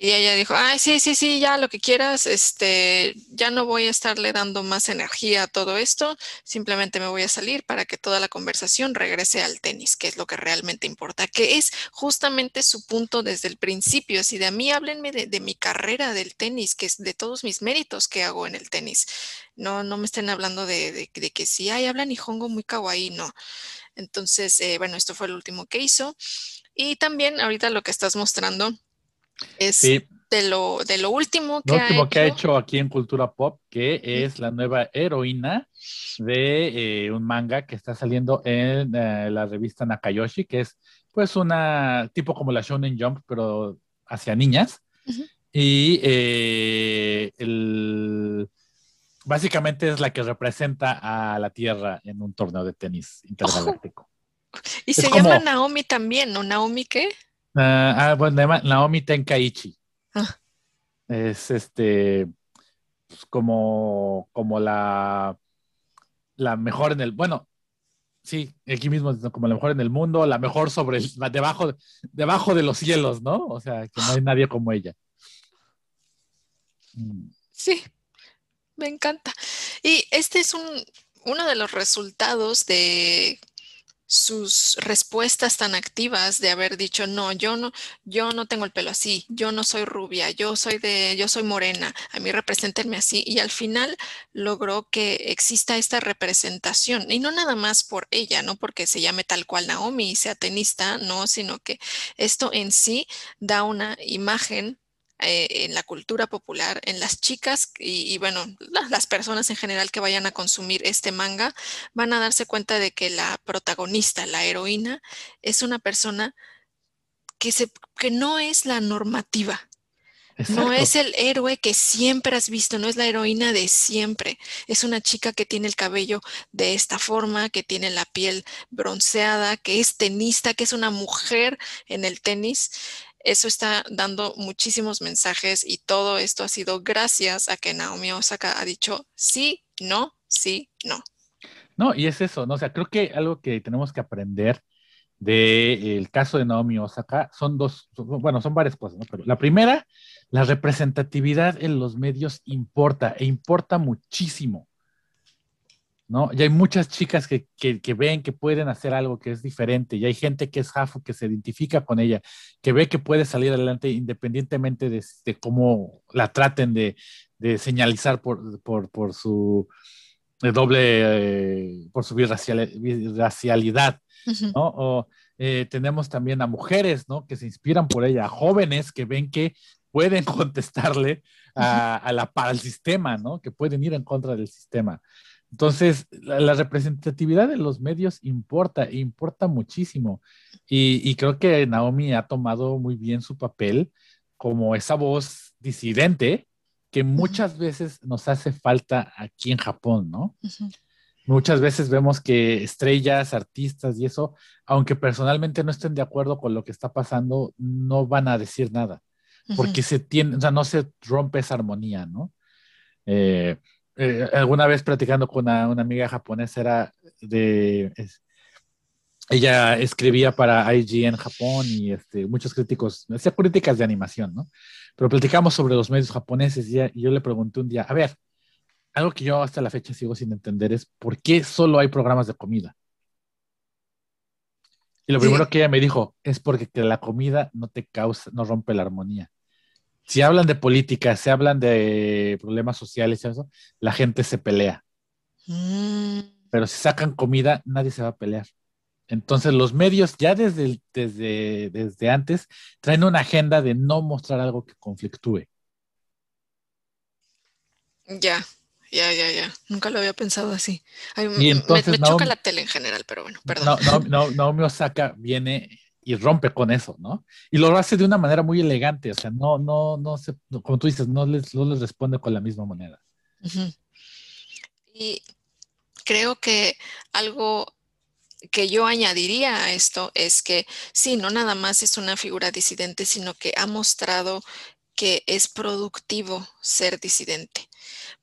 Y ella dijo, ay, sí, sí, sí, ya lo que quieras, este, ya no voy a estarle dando más energía a todo esto, simplemente me voy a salir para que toda la conversación regrese al tenis, que es lo que realmente importa, que es justamente su punto desde el principio, así de a mí háblenme de, de mi carrera del tenis, que es de todos mis méritos que hago en el tenis. No, no me estén hablando de, de- que si, ay, hablan Nihongo muy kawaii, no. Entonces, eh, bueno, esto fue lo último que hizo. Y también ahorita lo que estás mostrando es Sí, de, lo, de lo último que, lo último ha, que ha hecho. aquí en Cultura Pop, que es la nueva heroína de eh, un manga que está saliendo en eh, la revista Nakayoshi, que es pues una tipo como la Shonen Jump, pero hacia niñas. Y eh, el, básicamente es la que representa a la Tierra en un torneo de tenis intergaláctico. Y es se como- llama Naomi también, ¿no? ¿Naomi qué? Ah, ah, bueno, Naomi Tenkaichi. Ah. Es este pues, como, como la, la mejor en el, bueno, sí, aquí mismo como la mejor en el mundo, la mejor sobre el, debajo, debajo de los cielos, ¿no? O sea, que no hay nadie como ella. Mm, Sí, me encanta. Y este es un, uno de los resultados de sus respuestas tan activas de haber dicho, no, yo no, yo no tengo el pelo así, yo no soy rubia, yo soy de, yo soy morena, a mí representenme así. Y al final logró que exista esta representación. Y no nada más por ella, no porque se llame tal cual Naomi y sea tenista, no, sino que esto en sí da una imagen eh, en la cultura popular, en las chicas y, bueno, las personas en general que vayan a consumir este manga, van a darse cuenta de que la protagonista, la heroína, es una persona que, se, que no es la normativa. No es el héroe que siempre has visto, no es la heroína de siempre. Es una chica que tiene el cabello de esta forma, que tiene la piel bronceada, que es tenista, que es una mujer en el tenis eso está dando muchísimos mensajes y todo esto ha sido gracias a que Naomi Osaka ha dicho sí, no, sí, no. No, y es eso, ¿no? O sea, creo que algo que tenemos que aprender del caso de Naomi Osaka son dos, bueno, son varias cosas, ¿no? Pero la primera, la representatividad en los medios importa e importa muchísimo. ¿No? Y hay muchas chicas que, ven que pueden hacer algo que es diferente, y hay gente que es Jafu, que se identifica con ella, que ve que puede salir adelante independientemente de, cómo la traten de, señalizar por, por, su doble, eh, por su birracialidad, ¿no? O eh, tenemos también a mujeres, ¿no? Que se inspiran por ella, a jóvenes que ven que pueden <laughs> contestarle a, la, al sistema, ¿no? Que pueden ir en contra del sistema. Entonces, la, representatividad de los medios importa, importa muchísimo. Y, creo que Naomi ha tomado muy bien su papel como esa voz disidente que muchas veces nos hace falta aquí en Japón, ¿no? Muchas veces vemos que estrellas, artistas y eso, aunque personalmente no estén de acuerdo con lo que está pasando, no van a decir nada, porque se tiene, o sea, no se rompe esa armonía, ¿no? Eh, eh, alguna vez platicando con una, amiga japonesa era de... ella escribía para IGN Japón y este, muchos críticos, hacía críticas de animación, ¿no? Pero platicamos sobre los medios japoneses y, y yo le pregunté un día, a ver, algo que yo hasta la fecha sigo sin entender es por qué solo hay programas de comida. Y lo primero que ella me dijo es porque la comida no te causa, no rompe la armonía si hablan de política, si hablan de problemas sociales, eso, la gente se pelea. Mm. Pero si sacan comida, nadie se va a pelear. Entonces los medios ya desde, desde, desde antes traen una agenda de no mostrar algo que conflictúe. Ya, ya, ya, ya. Nunca lo había pensado así. y entonces, me, choca la tele en general, pero bueno, perdón. No, no, no, Naomi Osaka viene y rompe con eso, ¿no? Y lo hace de una manera muy elegante, o sea, no, no, no se, como tú dices, no les, no les responde con la misma moneda. Y creo que algo que yo añadiría a esto es que sí, no nada más es una figura disidente, sino que ha mostrado que es productivo ser disidente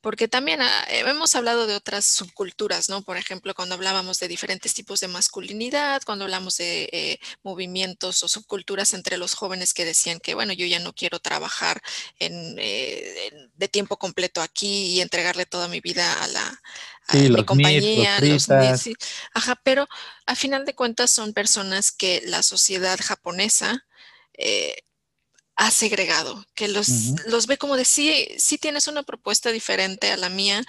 porque también ah, eh, hemos hablado de otras subculturas, ¿no? Por ejemplo, cuando hablábamos de diferentes tipos de masculinidad, cuando hablamos de eh, movimientos o subculturas entre los jóvenes que decían que, bueno, yo ya no quiero trabajar eh, de tiempo completo aquí y entregarle toda mi vida a la, mi compañía, los, Ajá, pero a final de cuentas son personas que la sociedad japonesa ha segregado, que los, los ve como de sí, sí tienes una propuesta diferente a la mía,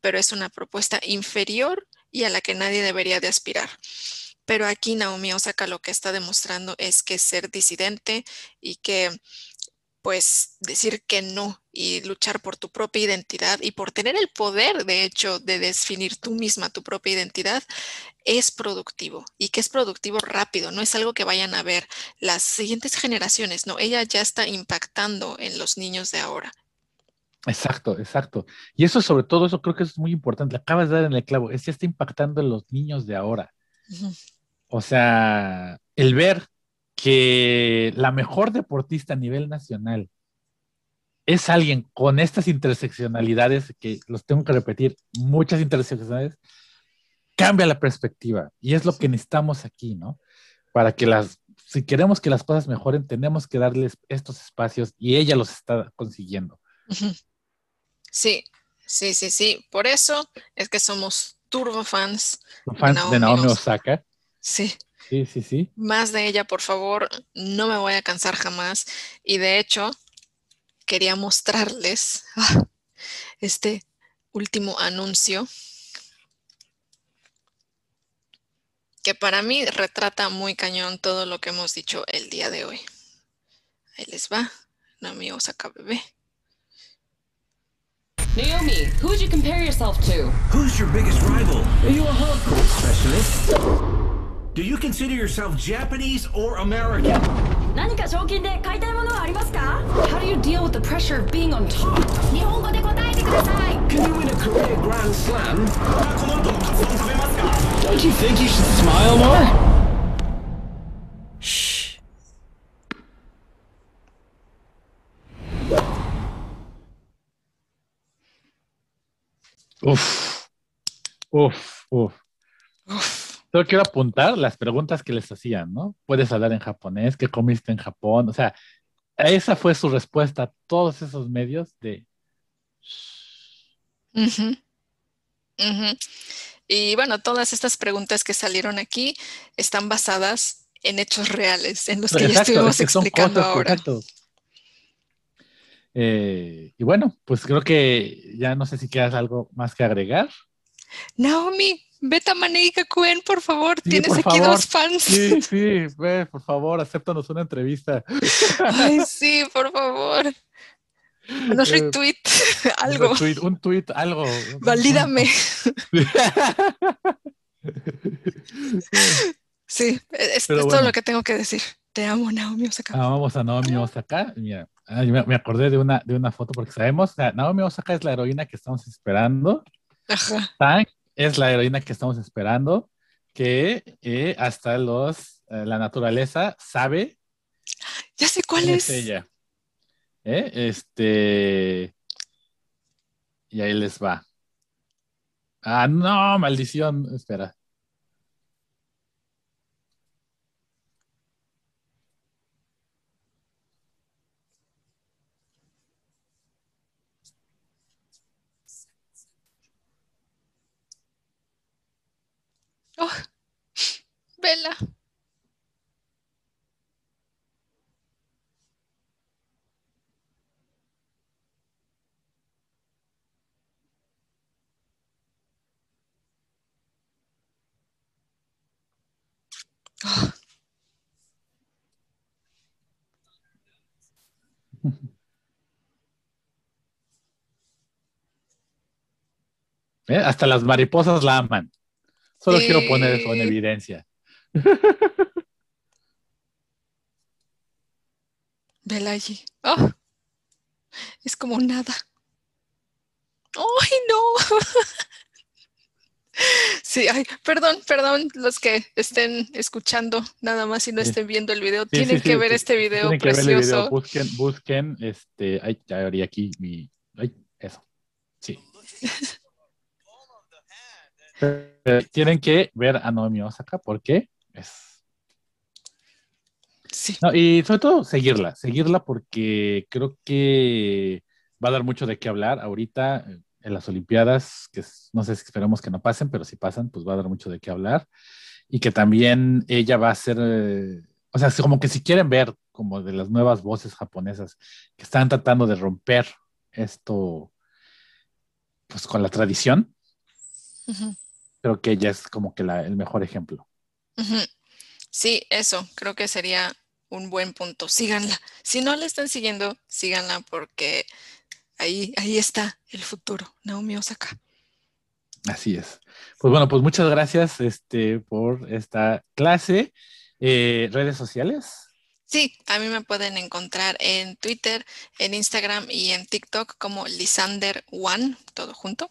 pero es una propuesta inferior y a la que nadie debería de aspirar. Pero aquí Naomi Osaka lo que está demostrando es que ser disidente y que pues decir que no y luchar por tu propia identidad y por tener el poder, de hecho, de definir tú misma tu propia identidad, es productivo y que es productivo rápido, no es algo que vayan a ver las siguientes generaciones, no, ella ya está impactando en los niños de ahora. Exacto, exacto. Y eso sobre todo, eso creo que es muy importante, acabas de dar en el clavo, es ya está impactando en los niños de ahora. O sea, el ver que la mejor deportista a nivel nacional es alguien con estas interseccionalidades, que los tengo que repetir, muchas interseccionalidades, cambia la perspectiva. Y es lo que necesitamos aquí, ¿no? Para que las, si queremos que las cosas mejoren, tenemos que darles estos espacios y ella los está consiguiendo. Sí, sí, sí, sí. Por eso es que somos turbo fans. Fans de Naomi Osaka Sí. Sí, sí, sí. Más de ella, por favor, no me voy a cansar jamás. Y de hecho, quería mostrarles ah, este último anuncio que para mí retrata muy cañón todo lo que hemos dicho el día de hoy. Ahí les va, Naomi Osaka bebé. Naomi, who would you compare yourself to? Who's your biggest rival? Are you a hardcore specialist? Do you consider yourself Japanese or American? How do you deal with the pressure of being on top? Can you win a career grand slam? Don't you think you should smile more? Shh. Oof. Oof. Oof. Oof. Solo quiero apuntar las preguntas que les hacían, ¿no? Puedes hablar en japonés, ¿qué comiste en Japón? O sea, esa fue su respuesta a todos esos medios de... ujú, ujú. Y bueno, todas estas preguntas que salieron aquí están basadas en hechos reales, en los que ya estuvimos es que son explicando cosas, ahora. exacto. Eh, y bueno, pues creo que ya no sé si quieras algo más que agregar. Naomi, Beta Maneiga Cuen, por favor, Sí, tienes por aquí favor. dos fans. Sí, sí, ve, por favor, acéptanos una entrevista. <laughs> Ay, sí, por favor. Unos Eh, retweet, <laughs> Un algo. tweet, un tweet, algo. Valídame. <laughs> Sí, es, Pero es todo lo que tengo que decir. Te amo, Naomi Osaka. Ah, vamos a Naomi Osaka. Mira, yo me, acordé de una, de una foto porque sabemos, Naomi Osaka es la heroína que estamos esperando. Ajá. Tang es la heroína que estamos esperando, que eh, hasta los, eh, la naturaleza sabe Ya sé cuál quién es. ella. ¿Eh? Este. Y ahí les va. Ah, no, maldición. Espera. Oh, Vela. Oh. <laughs> Hasta las mariposas la aman. Solo quiero poner eso en evidencia. Vela allí. Oh, es como nada. ¡Ay, no! <laughs> Sí, ay, perdón, perdón, los que estén escuchando nada más y no estén viendo el video, Sí, tienen sí, que sí, ver este video Tienen que ver el video. precioso. Busquen, busquen, este, ay, ya abrí aquí mi, ay, eso. Sí. <laughs> Pero <laughs> tienen que ver a Naomi Osaka porque es Sí, No, y sobre todo seguirla, seguirla porque creo que va a dar mucho de qué hablar ahorita en las Olimpiadas, que no sé si esperamos que no pasen, pero si pasan, pues va a dar mucho de qué hablar. Y que también ella va a ser, eh, o sea, como que si quieren ver como de las nuevas voces japonesas que están tratando de romper esto, pues con la tradición, ujú, creo que ella es como que la- el mejor ejemplo. Sí, eso, creo que sería un buen punto. Síganla. Si no la están siguiendo, síganla porque ahí, ahí está el futuro. Naomi Osaka. Así es. Pues bueno, pues muchas gracias este, por esta clase. Eh, ¿Redes sociales? Sí, a mí me pueden encontrar en Twitter, en Instagram y en TikTok como Lisander One, todo junto.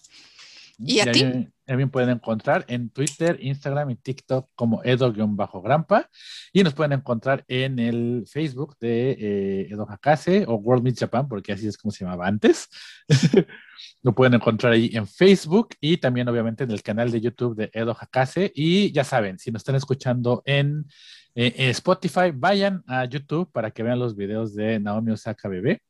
¿Y a ti? me pueden encontrar en Twitter, Instagram y TikTok como Edo-Grampa. Y nos pueden encontrar en el Facebook de eh, Edo Hakase o World Meet Japan, porque así es como se llamaba antes. <laughs> Lo pueden encontrar ahí en Facebook y también obviamente en el canal de YouTube de Edo Hakase. Y ya saben, si nos están escuchando en eh, Spotify, vayan a YouTube para que vean los videos de Naomi Osaka Bebé.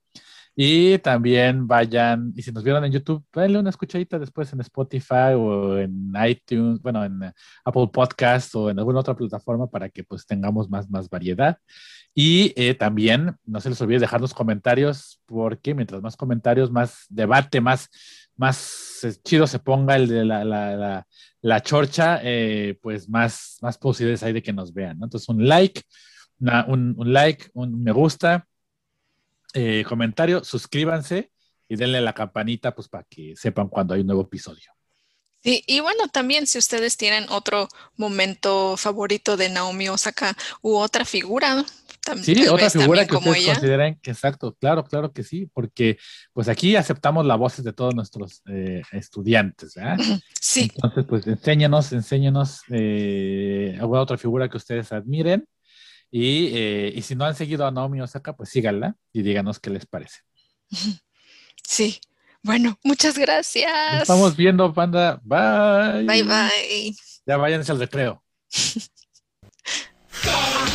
Y también vayan, y si nos vieron en YouTube, denle una escuchadita después en Spotify o en iTunes, bueno, en eh, Apple Podcast o en alguna otra plataforma para que pues tengamos más, más variedad. Y eh, también no se les olvide dejar los comentarios, porque mientras más comentarios, más debate, más, más eh, chido se ponga el de la, la, la, la chorcha, eh, pues más, más posibilidades hay de que nos vean. ¿no? Entonces, un like, una- un, un like, un me gusta, eh, comentario, suscríbanse y denle a la campanita pues para que sepan cuando hay un nuevo episodio. Sí, y bueno, también si ustedes tienen otro momento favorito de Naomi Osaka u otra figura, tam- Sí, otra figura también que ustedes ella. consideren que exacto, claro, claro que sí, porque pues aquí aceptamos las voces de todos nuestros eh, estudiantes, ¿verdad? Sí, Entonces, pues enséñenos, enséñenos eh, alguna otra figura que ustedes admiren y, eh, y si no han seguido a Naomi Osaka, pues síganla y díganos qué les parece. <laughs> sí. Bueno, muchas gracias. Nos estamos viendo, panda. Bye. Bye bye. Ya váyanse al recreo. <laughs>